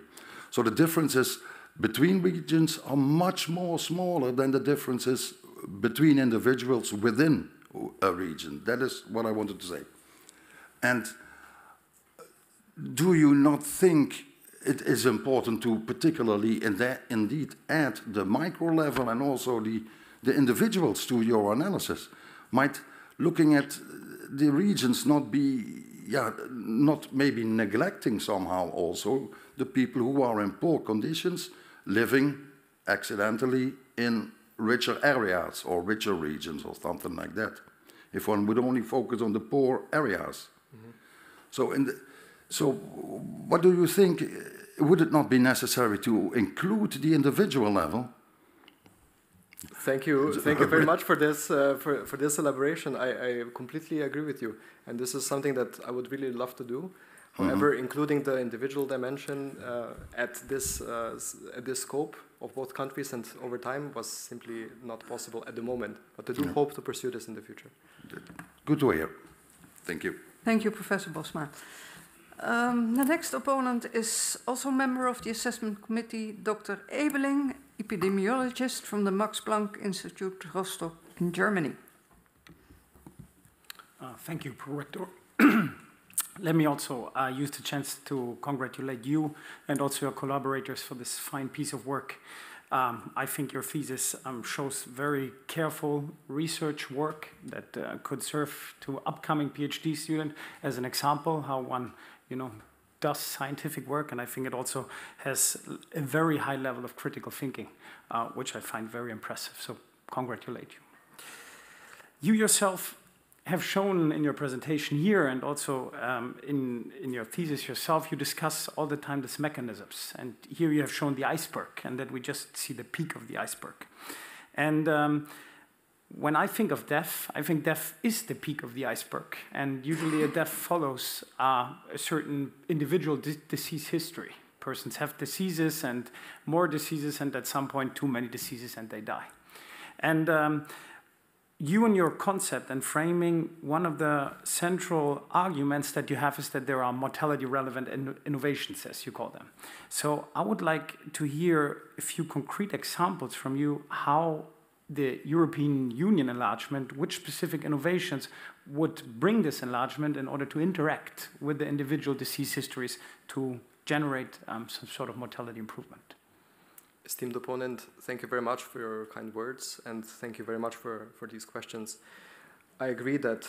So the differences between regions are much more smaller than the differences between individuals within a region. That is what I wanted to say. And do you not think it is important to particularly in that indeed add the micro level and also the, the individuals to your analysis? Might looking at the regions not be, yeah, not maybe neglecting somehow also the people who are in poor conditions, living accidentally in richer areas or richer regions or something like that. If one would only focus on the poor areas. Mm -hmm. So, the, so what do you think? Would it not be necessary to include the individual level? Thank you, thank you very much for this uh, for, for this elaboration. I, I completely agree with you, and this is something that I would really love to do. However, mm -hmm. including the individual dimension uh, at this uh, at this scope of both countries and over time was simply not possible at the moment. But I do yeah. hope to pursue this in the future. Good to hear. Thank you. Thank you, Professor Bosma. Um, the next opponent is also a member of the assessment committee, Dr. Ebeling, epidemiologist from the Max Planck Institute, Rostock, in Germany. Uh, thank you, Prorector. let me also uh, use the chance to congratulate you and also your collaborators for this fine piece of work. Um, I think your thesis um, shows very careful research work that uh, could serve to upcoming PhD student as an example how one, you know, does scientific work, and I think it also has a very high level of critical thinking, uh, which I find very impressive. So, congratulate you. You yourself have shown in your presentation here and also um, in, in your thesis yourself, you discuss all the time these mechanisms. And here you have shown the iceberg, and that we just see the peak of the iceberg. And um, when I think of death, I think death is the peak of the iceberg. And usually a death follows uh, a certain individual di disease history. Persons have diseases and more diseases, and at some point, too many diseases, and they die. And um, you and your concept and framing, one of the central arguments that you have is that there are mortality relevant in innovations, as you call them. So I would like to hear a few concrete examples from you how the European Union enlargement, which specific innovations would bring this enlargement in order to interact with the individual disease histories to generate um, some sort of mortality improvement. Esteemed opponent, thank you very much for your kind words and thank you very much for, for these questions. I agree that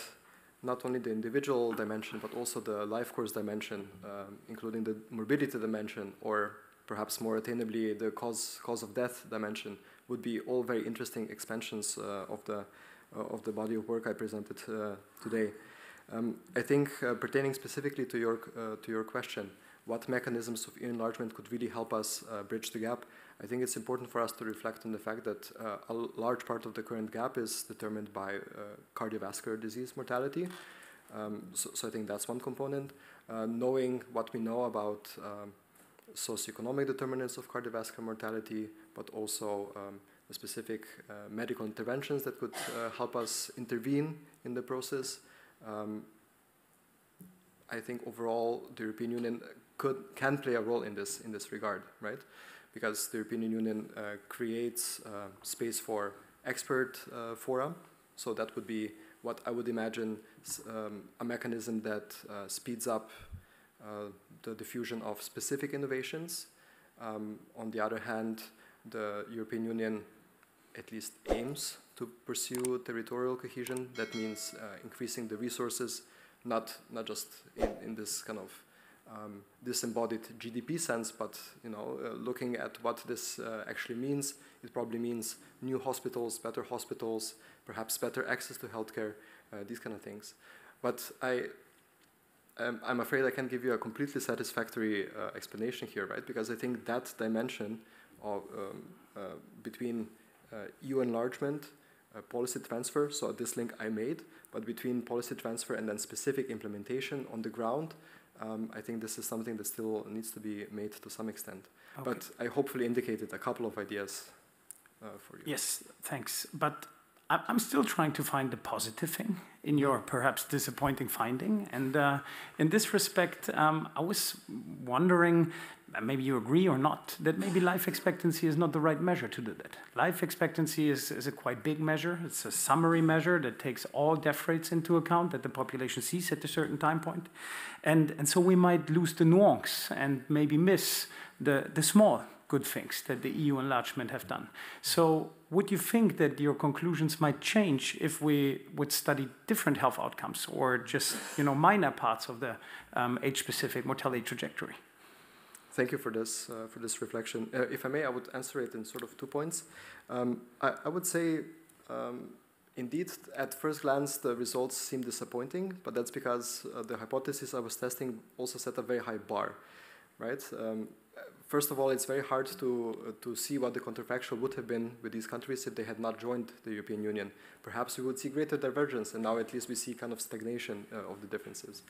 not only the individual dimension, but also the life course dimension, um, including the morbidity dimension, or perhaps more attainably the cause, cause of death dimension, would be all very interesting expansions uh, of, the, uh, of the body of work I presented uh, today. Um, I think uh, pertaining specifically to your, uh, to your question, what mechanisms of enlargement could really help us uh, bridge the gap? I think it's important for us to reflect on the fact that uh, a large part of the current gap is determined by uh, cardiovascular disease mortality. Um, so, so, I think that's one component. Uh, knowing what we know about um, socioeconomic determinants of cardiovascular mortality, but also um, the specific uh, medical interventions that could uh, help us intervene in the process. Um, I think overall the European Union could can play a role in this in this regard, right? Because the European Union uh, creates uh, space for expert uh, fora. So that would be what I would imagine um, a mechanism that speeds up the diffusion of specific innovations. Um, on the other hand, the European Union at least aims to pursue territorial cohesion. That means uh, increasing the resources, not, not just in, in this kind of um, disembodied GDP sense, but you know, uh, looking at what this uh, actually means, it probably means new hospitals, better hospitals, perhaps better access to healthcare, uh, these kind of things. But I, um, I'm afraid I can't give you a completely satisfactory uh, explanation here, right? Because I think that dimension of um, uh, between EU enlargement, policy transfer, so this link I made, but between policy transfer and then specific implementation on the ground, um, I think this is something that still needs to be made to some extent. Okay. But I hopefully indicated a couple of ideas uh, for you. Yes, thanks. But I'm still trying to find the positive thing in your perhaps disappointing finding. And uh, in this respect, um, I was wondering maybe you agree or not, that maybe life expectancy is not the right measure to do that. Life expectancy is, is a quite big measure. It's a summary measure that takes all death rates into account that the population sees at a certain time point. And, and so we might lose the nuance and maybe miss the, the small good things that the EU enlargement have done. So would you think that your conclusions might change if we would study different health outcomes or just you know, minor parts of the um, age-specific mortality trajectory? Thank you for this, uh, for this reflection. Uh, if I may, I would answer it in sort of two points. Um, I, I, would say, um, indeed, at first glance, the results seem disappointing, but that's because uh, the hypothesis I was testing also set a very high bar, right? Um, first of all, it's very hard to, uh, to see what the counterfactual would have been with these countries if they had not joined the European Union. Perhaps we would see greater divergence, and now at least we see kind of stagnation uh, of the differences.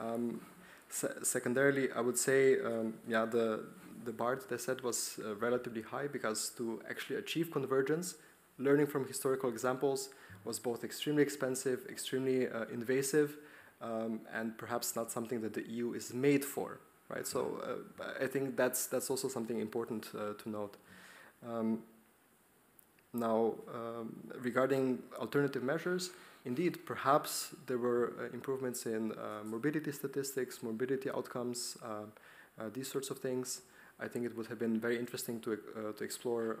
Um, Se secondarily, I would say, um, yeah, the, the bar that I said was uh, relatively high because to actually achieve convergence, learning from historical examples was both extremely expensive, extremely uh, invasive, um, and perhaps not something that the EU is made for, right? So uh, I think that's, that's also something important uh, to note. Um, now, um, regarding alternative measures, Indeed, perhaps there were uh, improvements in uh, morbidity statistics, morbidity outcomes, uh, uh, these sorts of things. I think it would have been very interesting to, to explore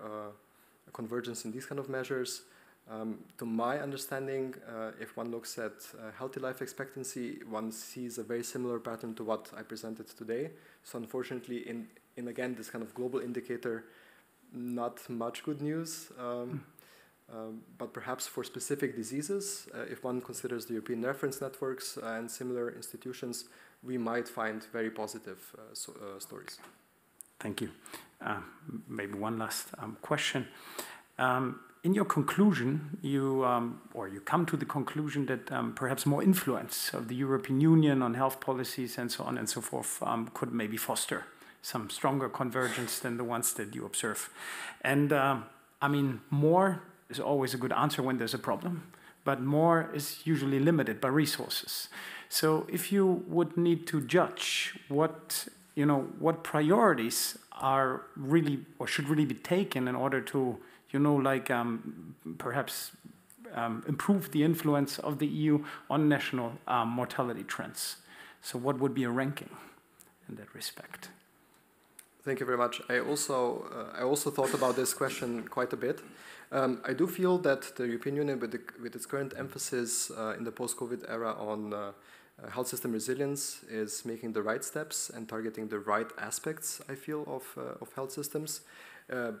convergence in these kind of measures. Um, to my understanding, if one looks at healthy life expectancy, one sees a very similar pattern to what I presented today. So unfortunately, in, in again, this kind of global indicator, not much good news. Um, Um, but perhaps for specific diseases, uh, if one considers the European reference networks and similar institutions, we might find very positive uh, so, uh, stories. Thank you. Uh, maybe one last um, question. Um, in your conclusion, you um, or you come to the conclusion that um, perhaps more influence of the European Union on health policies and so on and so forth um, could maybe foster some stronger convergence than the ones that you observe. And um, I mean, more is always a good answer when there's a problem, but more is usually limited by resources. So if you would need to judge what you know what priorities are really or should really be taken in order to you know like um, perhaps um, improve the influence of the EU on national um, mortality trends. So what would be a ranking in that respect? Thank you very much. I also uh, I also thought about this question quite a bit. Um, I do feel that the European Union, with, the, with its current emphasis uh, in the post-COVID era on uh, uh, health system resilience, is making the right steps and targeting the right aspects. I feel of uh, of health systems, uh,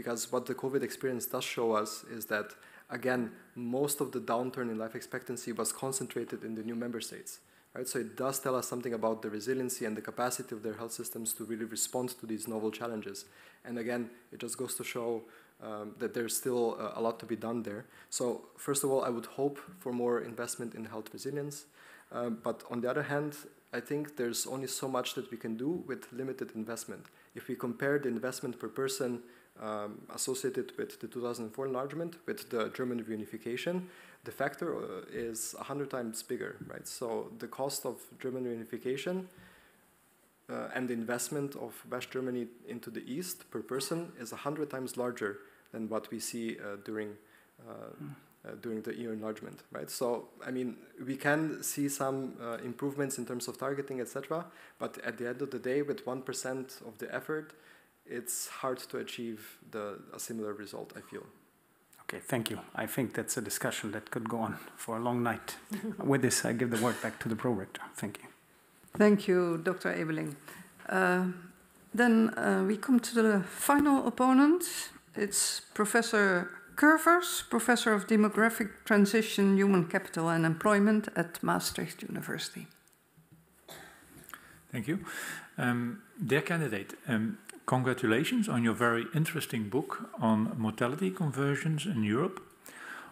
because what the COVID experience does show us is that again, most of the downturn in life expectancy was concentrated in the new member states. Right? So it does tell us something about the resiliency and the capacity of their health systems to really respond to these novel challenges. And again, it just goes to show um, that there's still uh, a lot to be done there. So first of all, I would hope for more investment in health resilience. Um, but on the other hand, I think there's only so much that we can do with limited investment. If we compare the investment per person um, associated with the 2004 enlargement, with the German reunification, the factor uh, is 100 times bigger, right? So the cost of German reunification uh, and the investment of West Germany into the east per person is 100 times larger than what we see uh, during mm. during the EU enlargement, right? So, I mean, we can see some uh, improvements in terms of targeting, etc. But at the end of the day, with 1% of the effort, it's hard to achieve the, a similar result, I feel. Okay, thank you. I think that's a discussion that could go on for a long night. With this, I give the word back to the prorector. Thank you. Thank you, Dr. Ebeling. Uh, then uh, we come to the final opponent. It's Professor Curvers, Professor of Demographic Transition, Human Capital and Employment at Maastricht University. Thank you. Um, dear candidate, um, Congratulations on your very interesting book on mortality conversions in Europe,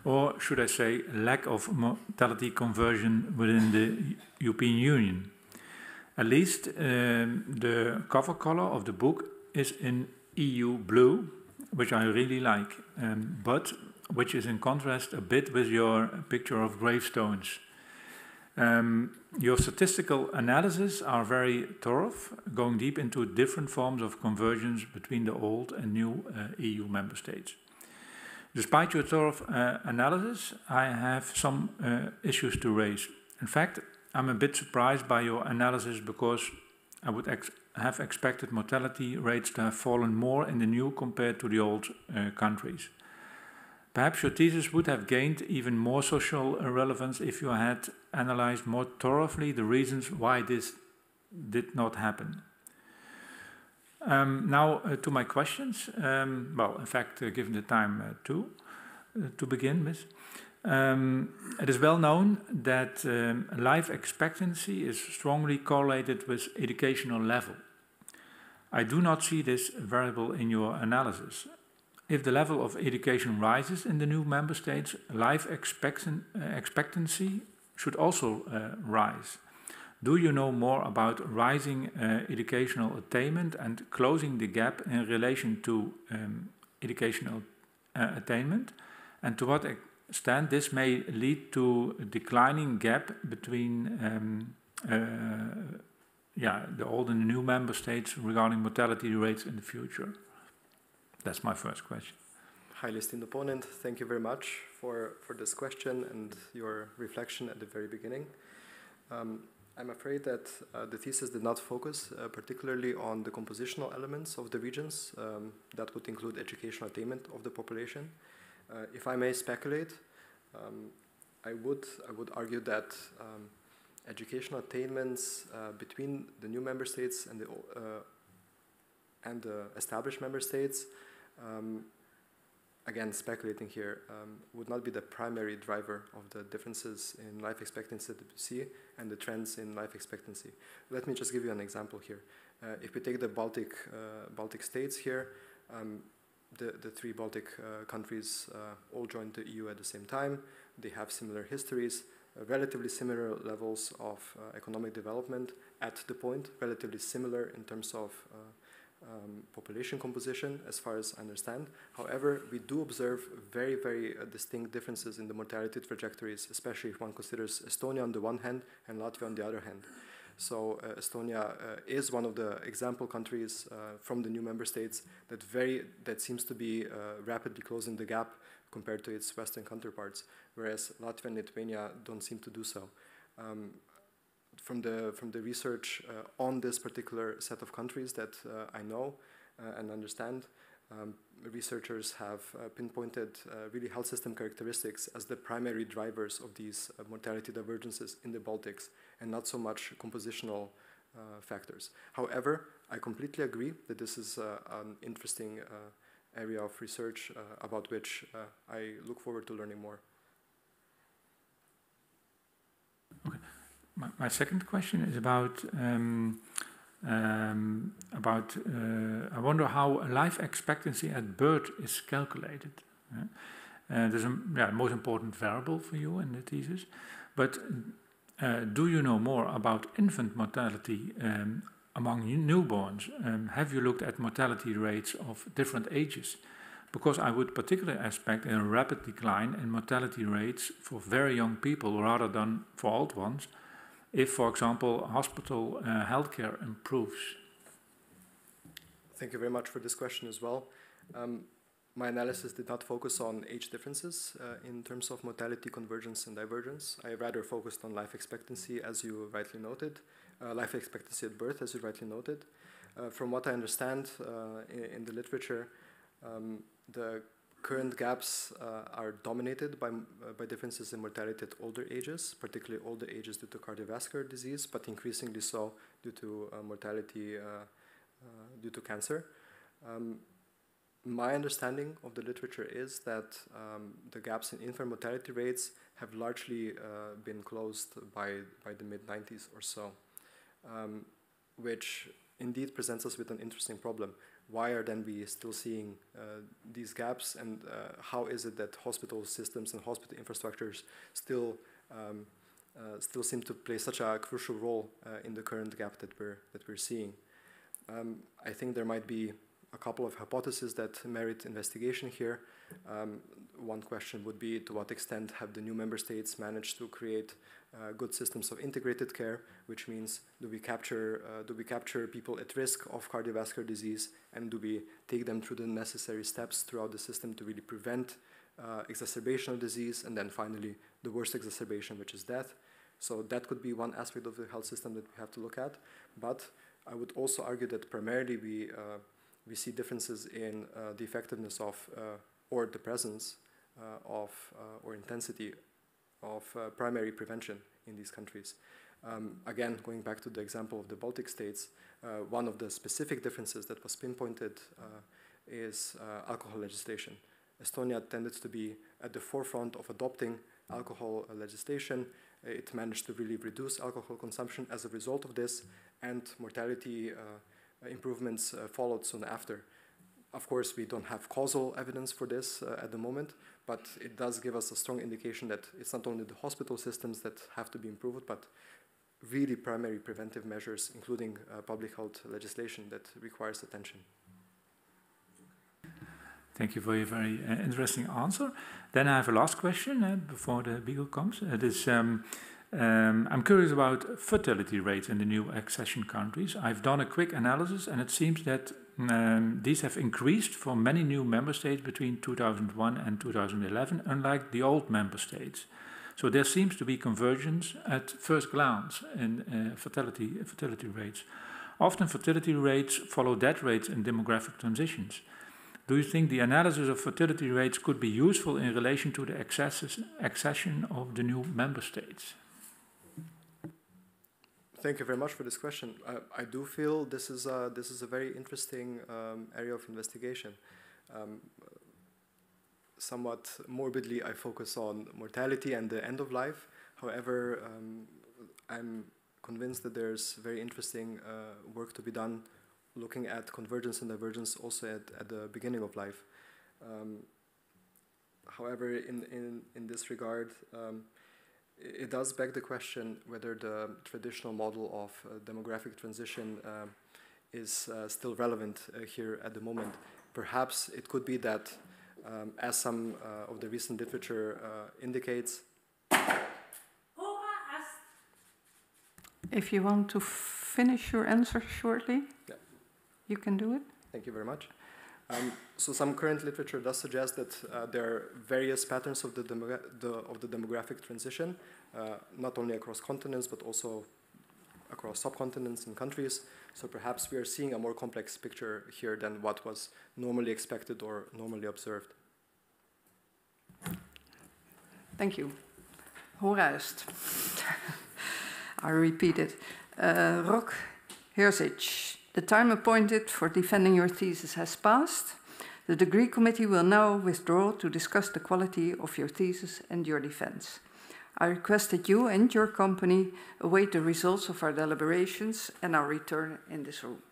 or should I say, lack of mortality conversion within the European Union. At least um, the cover color of the book is in EU blue, which I really like, um, but which is in contrast a bit with your picture of gravestones. Um, your statistical analysis are very thorough, going deep into different forms of convergence between the old and new uh, EU member states. Despite your thorough uh, analysis, I have some uh, issues to raise. In fact, I'm a bit surprised by your analysis because I would ex have expected mortality rates to have fallen more in the new compared to the old uh, countries. Perhaps your thesis would have gained even more social relevance if you had analyzed more thoroughly the reasons why this did not happen. Um, now uh, to my questions. Um, well, in fact, uh, given the time uh, too, uh, to begin with. Um, it is well known that um, life expectancy is strongly correlated with educational level. I do not see this variable in your analysis. If the level of education rises in the new member states, life uh, expectancy should also uh, rise. Do you know more about rising uh, educational attainment and closing the gap in relation to um, educational uh, attainment? And to what extent this may lead to a declining gap between um, uh, yeah, the old and the new member states regarding mortality rates in the future? That's my first question. Highly esteemed opponent, thank you very much for, for this question and your reflection at the very beginning. Um, I'm afraid that uh, the thesis did not focus uh, particularly on the compositional elements of the regions. Um, that would include educational attainment of the population. Uh, if I may speculate, um, I would I would argue that um, educational attainments uh, between the new member states and the uh, and the established member states um, again, speculating here, um, would not be the primary driver of the differences in life expectancy that we see and the trends in life expectancy. Let me just give you an example here. Uh, if we take the Baltic, uh, Baltic states here, um, the, the three Baltic uh, countries uh, all joined the EU at the same time. They have similar histories, uh, relatively similar levels of uh, economic development at the point, relatively similar in terms of um, population composition, as far as I understand. However, we do observe very, very uh, distinct differences in the mortality trajectories, especially if one considers Estonia on the one hand and Latvia on the other hand. So uh, Estonia uh, is one of the example countries uh, from the new member states that very that seems to be uh, rapidly closing the gap compared to its western counterparts, whereas Latvia and Lithuania don't seem to do so. Um, from the from the research uh, on this particular set of countries that uh, I know uh, and understand, um, researchers have uh, pinpointed uh, really health system characteristics as the primary drivers of these uh, mortality divergences in the Baltics, and not so much compositional factors. However, I completely agree that this is an interesting area of research about which I look forward to learning more. My, my second question is about um, um, about. Uh, I wonder how life expectancy at birth is calculated. Uh, there's a yeah, most important variable for you in the thesis, but uh, do you know more about infant mortality um, among newborns? Um, have you looked at mortality rates of different ages? Because I would particularly expect a rapid decline in mortality rates for very young people rather than for old ones if, for example, hospital uh, healthcare improves? Thank you very much for this question as well. Um, my analysis did not focus on age differences uh, in terms of mortality convergence and divergence. I rather focused on life expectancy, as you rightly noted, uh, life expectancy at birth, as you rightly noted. Uh, from what I understand uh, in, in, the literature, um, the current gaps uh, are dominated by, uh, by differences in mortality at older ages, particularly older ages due to cardiovascular disease, but increasingly so due to uh, mortality uh, uh, due to cancer. Um, my understanding of the literature is that um, the gaps in infant mortality rates have largely uh, been closed by, by the mid 90s or so, um, which indeed presents us with an interesting problem why are then we still seeing uh, these gaps and uh, how is it that hospital systems and hospital infrastructures still um, uh, still seem to play such a crucial role uh, in the current gap that we're that we're seeing. Um, I think there might be a couple of hypotheses that merit investigation here. Um, one question would be to what extent have the new member states managed to create uh, good systems of integrated care, which means do we capture uh, do we capture people at risk of cardiovascular disease and do we take them through the necessary steps throughout the system to really prevent uh, exacerbation of disease and then finally the worst exacerbation, which is death. So that could be one aspect of the health system that we have to look at. But I would also argue that primarily we uh, we see differences in uh, the effectiveness of or the presence of or intensity of uh, primary prevention in these countries. Um, again, going back to the example of the Baltic states, uh, one of the specific differences that was pinpointed uh, is uh, alcohol legislation. Estonia tended to be at the forefront of adopting alcohol legislation. It managed to really reduce alcohol consumption as a result of this, and mortality uh, improvements uh, followed soon after. Of course, we don't have causal evidence for this at the moment, but it does give us a strong indication that it's not only the hospital systems that have to be improved, but really primary preventive measures, including uh, public health legislation that requires attention. Thank you for your very uh, interesting answer. Then I have a last question uh, before the Beadle comes. It is, um, um, I'm curious about fertility rates in the new accession countries. I've done a quick analysis and it seems that um, these have increased for many new member states between 2001 and 2011, unlike the old member states. So there seems to be convergence at first glance in uh, fertility, fertility rates. Often fertility rates follow death rates in demographic transitions. Do you think the analysis of fertility rates could be useful in relation to the accession of the new member states? Thank you very much for this question. I, I do feel this is a, this is a very interesting um, area of investigation. Um, somewhat morbidly, I focus on mortality and the end of life. However, um, I'm convinced that there's very interesting uh, work to be done looking at convergence and divergence also at, at the beginning of life. Um, however, in, in, in this regard, um, it, it, does beg the question whether the traditional model of uh, demographic transition um, is uh, still relevant uh, here at the moment. Perhaps it could be that, um, as some uh, of the recent literature uh, indicates, If you want to finish your answer shortly, yeah. you can do it. Thank you very much. Um, so some current literature does suggest that uh, there are various patterns of the, the of the demographic transition, uh, not only across continents but also across subcontinents and countries. So perhaps we are seeing a more complex picture here than what was normally expected or normally observed. Thank you. Horst. I repeat it. Uh, Hrzic, the time appointed for defending your thesis has passed. The degree committee will now withdraw to discuss the quality of your thesis and your defense. I request that you and your company await the results of our deliberations and our return in this room.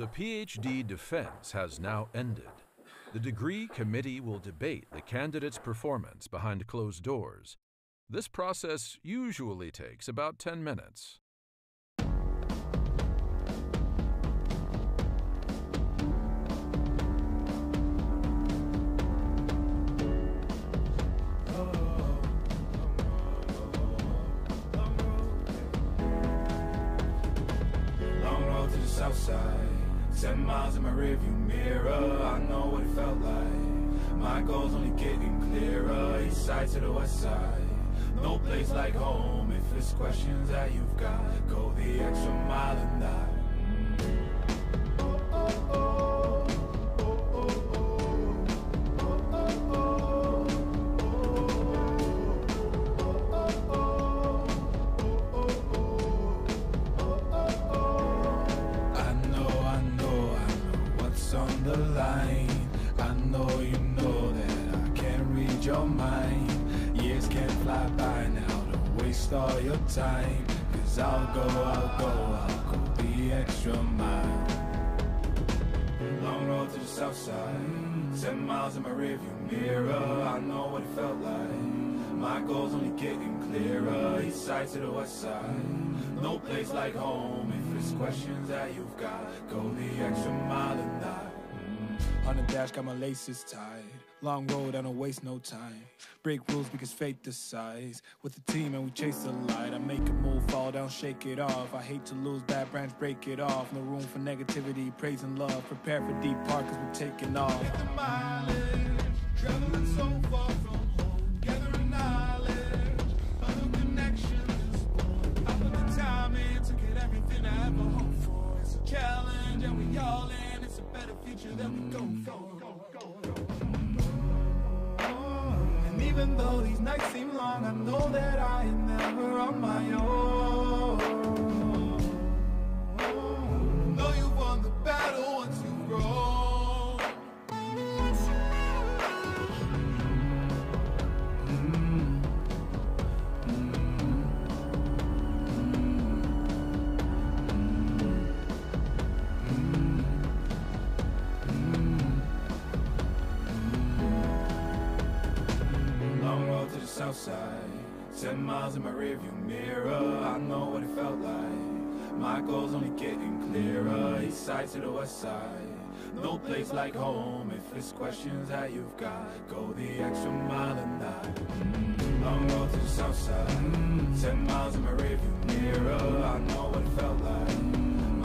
The PhD defense has now ended. The degree committee will debate the candidate's performance behind closed doors. This process usually takes about 10 minutes. Ten miles in my rearview mirror, I know what it felt like. My goals only getting clearer, east side to the west side. No place like home, if it's questions that you've got, go the extra mile and die. time. Cause I'll go, I'll go, I'll go the extra mile. Long road to the south side. Ten miles in my rearview mirror. I know what it felt like. My goals only getting clearer. East side to the west side. No place like home. If it's questions that you've got Go the extra mile and die on the dash, got my laces tied. Long road, I don't waste no time. Break rules because fate decides. With the team and we chase the light. I make a move, fall down, shake it off. I hate to lose bad branch, break it off. No room for negativity, praise and love. Prepare for deep part cause we're taking off. Hit the mileage, traveling so far from home, gathering knowledge, other connections. I put the time in to get everything I ever hoped for. It's a challenge and we all in. It's a better future that we mm. go for. Even though these nights seem long, I know that I am never on my own. Know you won the battle once you've. South side. Ten miles in my rearview mirror, I know what it felt like. My goals only getting clearer, east side to the west side. No place like home if it's questions that you've got. Go the extra mile and die. Mm, Long road to the south side. Ten miles in my rearview mirror, I know what it felt like.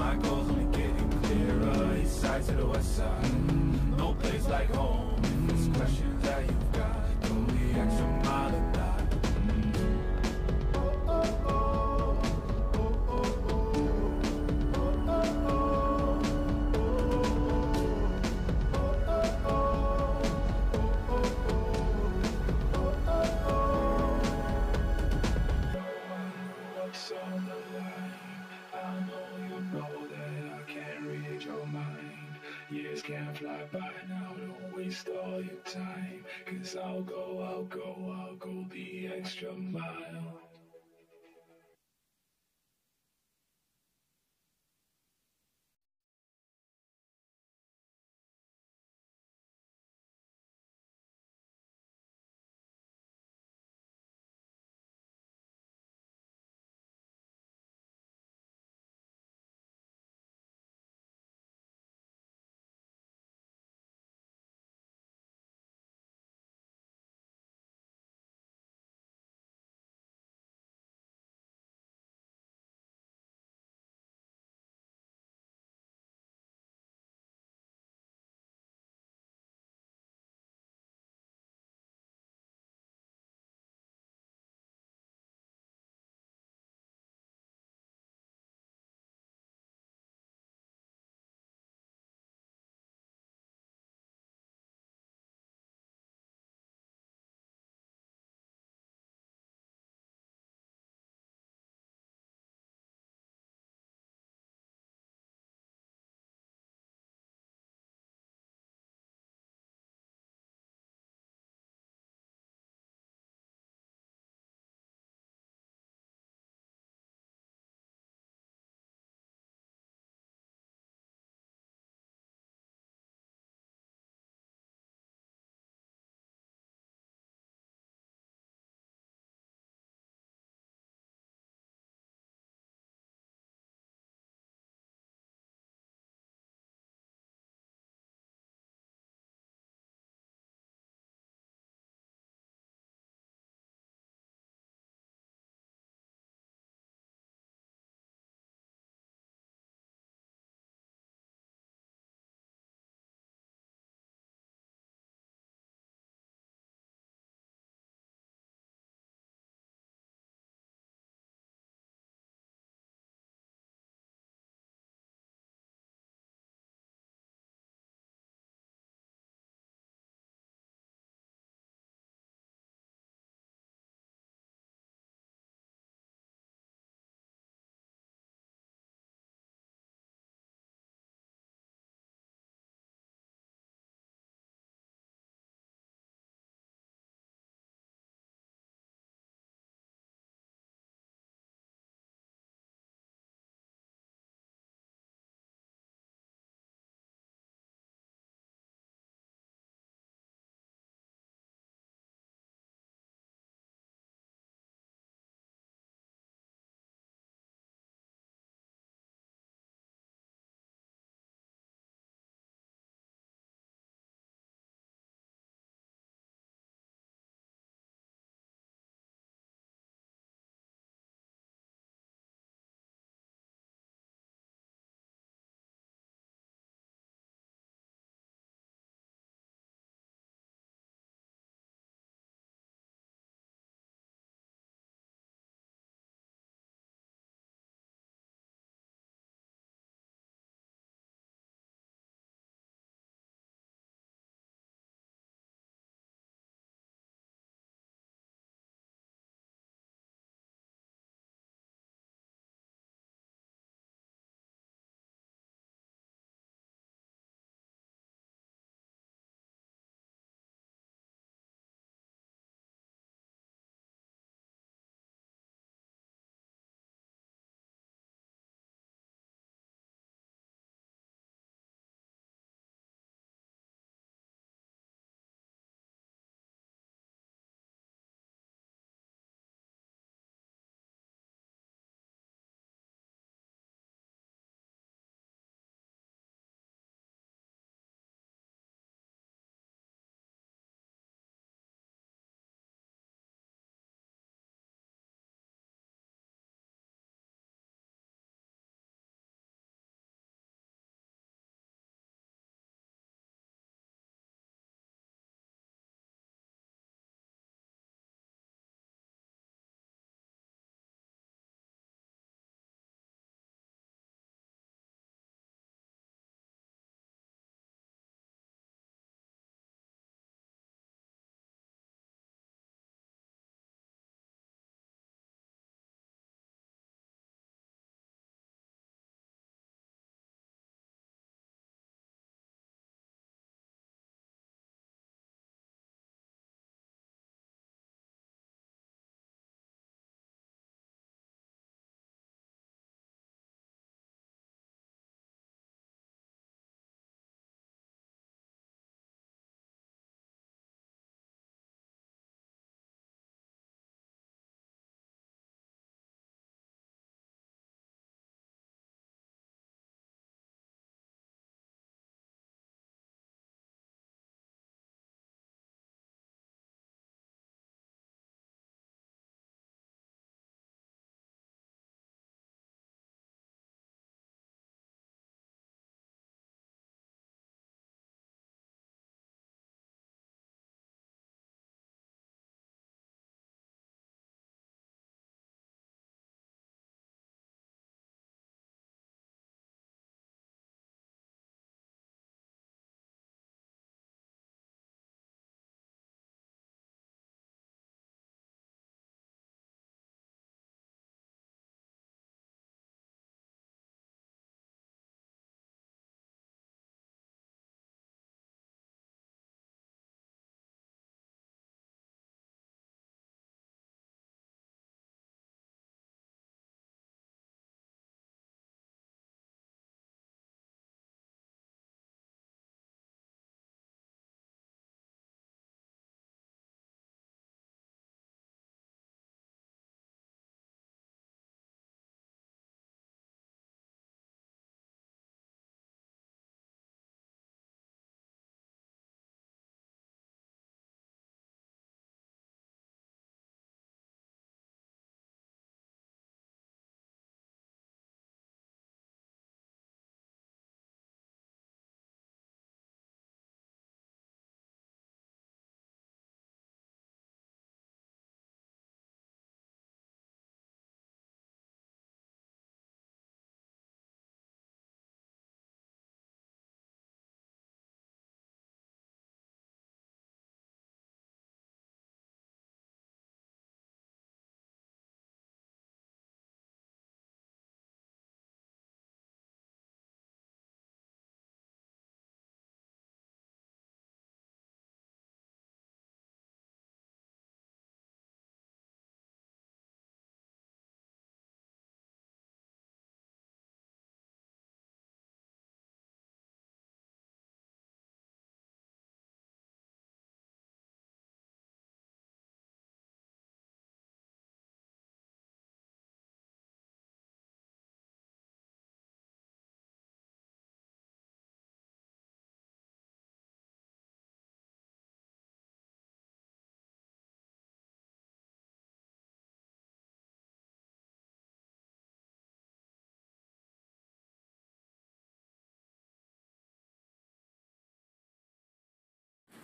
My goals only getting clearer, east side to the west side. No place like home if it's questions that you've got. Go the extra mile can't fly by now, don't waste all your time. Cause I'll go, I'll go, I'll go the extra mile.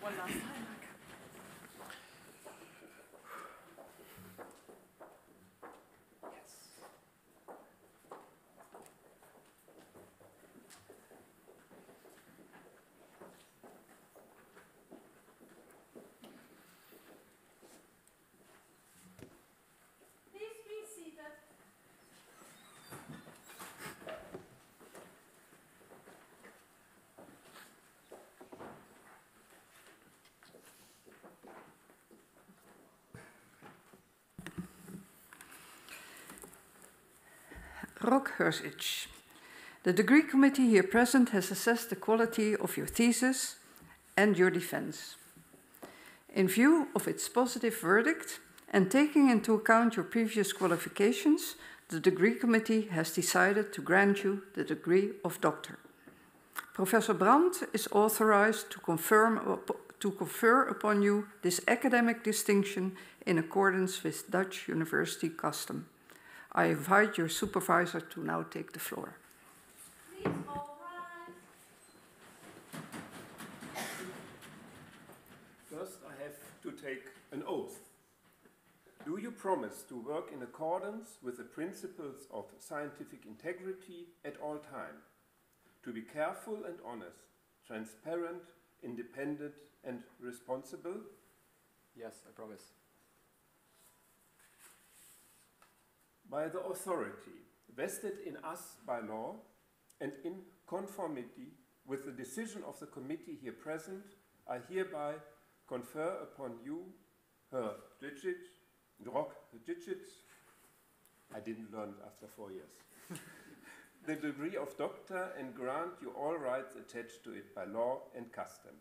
One last Rok The degree committee here present has assessed the quality of your thesis and your defense. In view of its positive verdict and taking into account your previous qualifications, the degree committee has decided to grant you the degree of doctor. Professor Brand is authorized to, confirm, to confer upon you this academic distinction in accordance with Dutch university custom. I invite your supervisor to now take the floor. Please all rise. First, I have to take an oath. Do you promise to work in accordance with the principles of scientific integrity at all times? To be careful and honest, transparent, independent, and responsible? Yes, I promise. By the authority vested in us by law and in conformity with the decision of the committee here present, I hereby confer upon you, Herr Djicic, Drok Djicic, I didn't learn it after four years, the degree of doctor and grant you all rights attached to it by law and custom.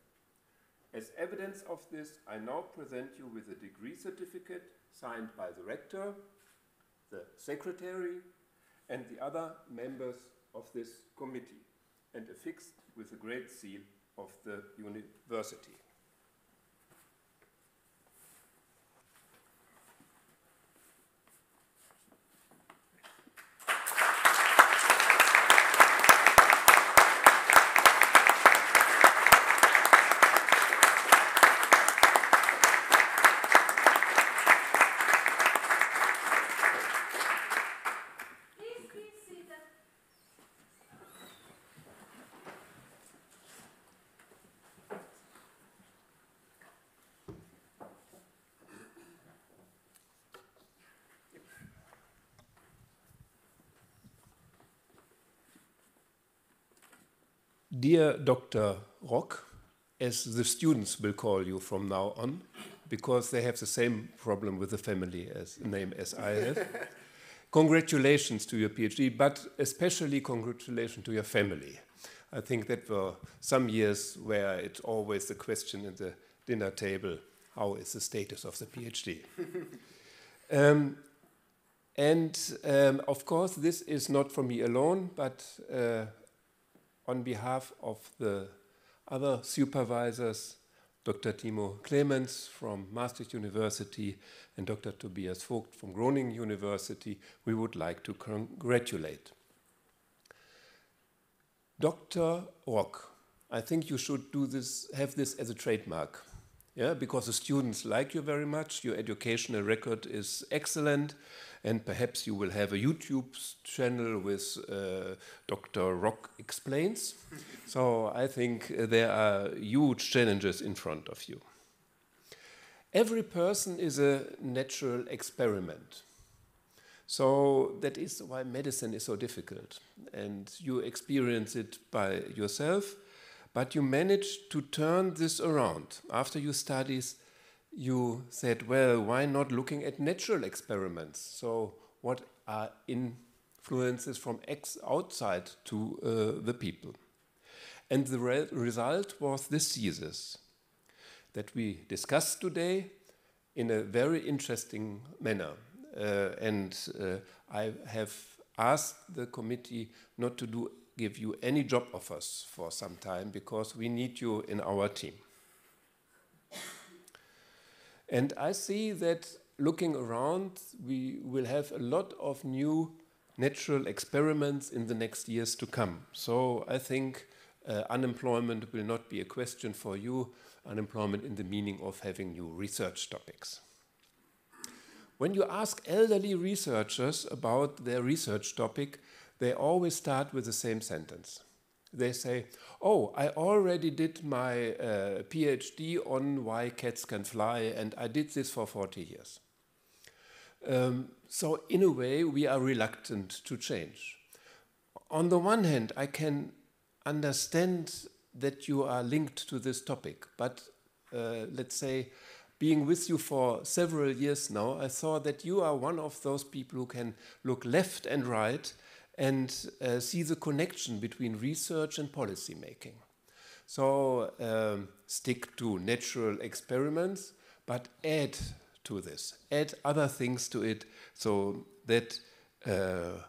As evidence of this, I now present you with a degree certificate signed by the rector, the secretary, and the other members of this committee, and affixed with the great seal of the university. Dear Dr. Rok, as the students will call you from now on, because they have the same problem with the family as name as I have. congratulations to your PhD, but especially congratulations to your family. I think that were some years where it's always the question in the dinner table, how is the status of the PhD? um, and um, of course, this is not for me alone, but uh, on behalf of the other supervisors, Dr. Timo Clemens from Maastricht University and Dr. Tobias Vogt from Groningen University, we would like to congratulate. Dr. Rok, I think you should do this, have this as a trademark. Yeah, because the students like you very much, your educational record is excellent, and perhaps you will have a YouTube channel with uh, Dr. Rock Explains. so I think there are huge challenges in front of you. Every person is a natural experiment. So that is why medicine is so difficult. And you experience it by yourself, but you manage to turn this around. After your studies, you said, well, why not looking at natural experiments? So, what are influences from ex outside to uh, the people? And the re result was this thesis that we discussed today in a very interesting manner. Uh, and uh, I have asked the committee not to do, give you any job offers for some time because we need you in our team. And I see that looking around, we will have a lot of new natural experiments in the next years to come. So I think Uh, unemployment will not be a question for you, unemployment in the meaning of having new research topics. When you ask elderly researchers about their research topic, they always start with the same sentence. They say, Oh, I already did my uh, PhD on why cats can fly, and I did this for 40 years. Um, so, in a way, we are reluctant to change. On the one hand, I can understand that you are linked to this topic, but uh, let's say, being with you for several years now, I saw that you are one of those people who can look left and right and uh, see the connection between research and policy making. So um, stick to natural experiments, but add to this, add other things to it so that uh,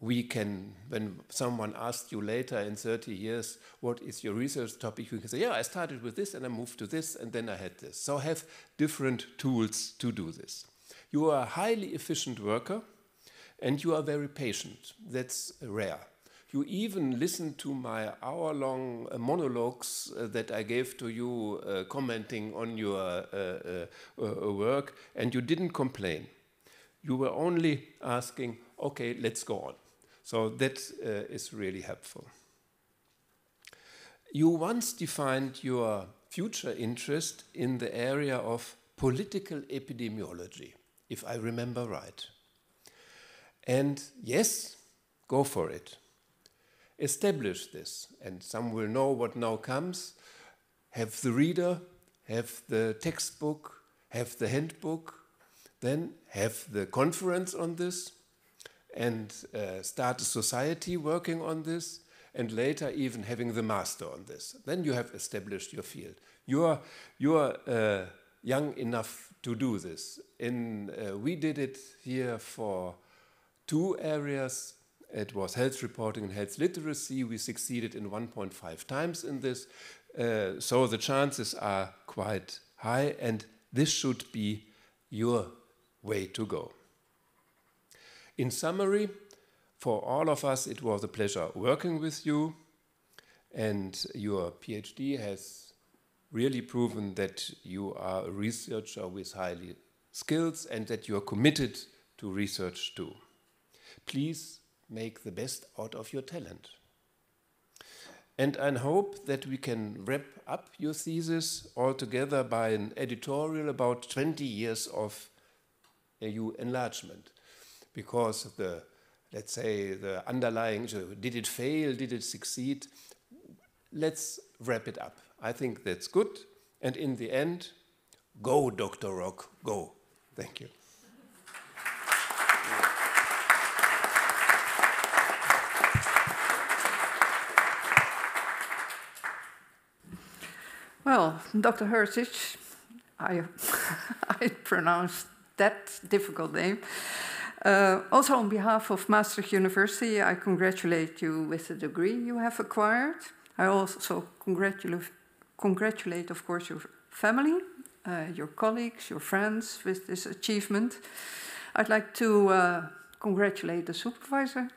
we can, when someone asks you later in 30 years, what is your research topic, you can say, yeah, I started with this and I moved to this and then I had this. So have different tools to do this. You are a highly efficient worker and you are very patient. That's rare. You even listen to my hour long uh, monologues uh, that I gave to you, uh, commenting on your uh, uh, uh, work, and you didn't complain. You were only asking, okay, let's go on. So that is really helpful. You once defined your future interest in the area of political epidemiology, if I remember right. And yes, go for it. Establish this, and some will know what now comes. Have the reader, have the textbook, have the handbook, then have the conference on this, and uh, start a society working on this, and later even having the master on this. Then you have established your field. You are, you are uh, young enough to do this. In, uh, we did it here for two areas. It was health reporting and health literacy. We succeeded in 1.5 times in this. Uh, so the chances are quite high, and this should be your way to go. In summary, for all of us, it was a pleasure working with you, and your PhD has really proven that you are a researcher with highly skills and that you are committed to research too. Please make the best out of your talent. And I hope that we can wrap up your thesis altogether by an editorial about 20 years of EU enlargement. Because the, let's say, the underlying, did it fail, did it succeed? Let's wrap it up. I think that's good. And in the end, go, Dr. Rok, go. Thank you. Well, Dr. Hrzic, I, I pronounced that difficult name. Uh, also, on behalf of Maastricht University, I congratulate you with the degree you have acquired. I also congratulate, congratulate of course, your family, uh, your colleagues, your friends with this achievement. I'd like to uh, congratulate the supervisor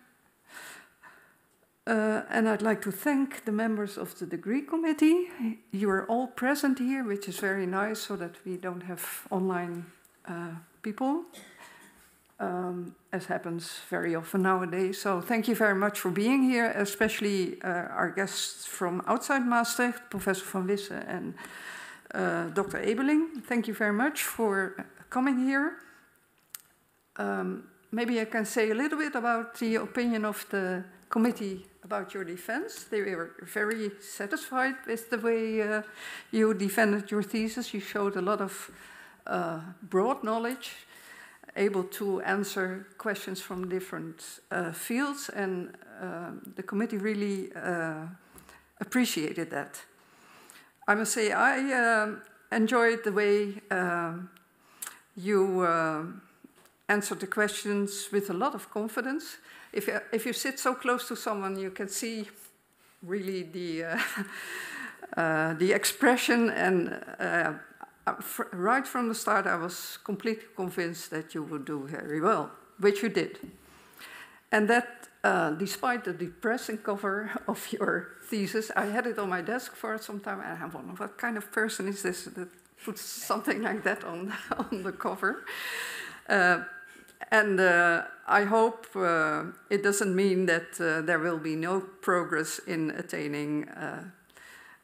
uh, and I'd like to thank the members of the degree committee. You are all present here, which is very nice so that we don't have online uh, people, um, as happens very often nowadays. So thank you very much for being here, especially uh, our guests from outside Maastricht, Professor van Wissen and uh, Dr. Ebeling. Thank you very much for coming here. Um, maybe I can say a little bit about the opinion of the committee about your defense. They were very satisfied with the way uh, you defended your thesis. You showed a lot of uh, broad knowledge, able to answer questions from different uh, fields, and uh, the committee really uh, appreciated that. I must say, I um, enjoyed the way you uh, answered the questions with a lot of confidence if you, if you sit so close to someone, you can see really the uh, uh, the expression. And uh, right from the start, I was completely convinced that you would do very well, which you did. And that uh, despite the depressing cover of your thesis, I had it on my desk for some time, and I wondered what kind of person is this that puts something like that on, on the cover. Uh, and uh, I hope uh, it doesn't mean that uh, there will be no progress in attaining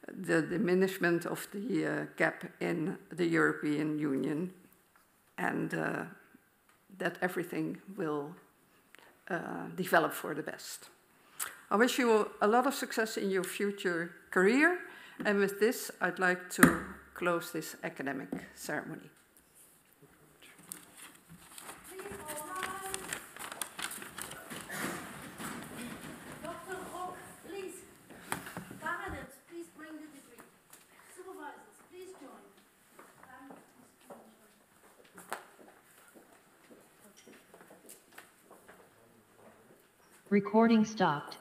the diminishment of the gap in the European Union and uh, that everything will uh, develop for the best. I wish you a lot of success in your future career. And with this, I'd like to close this academic ceremony. Please all rise. Dr. Rok, please. Candidates, please bring the degree. Supervisors, please join. Um, Recording stopped.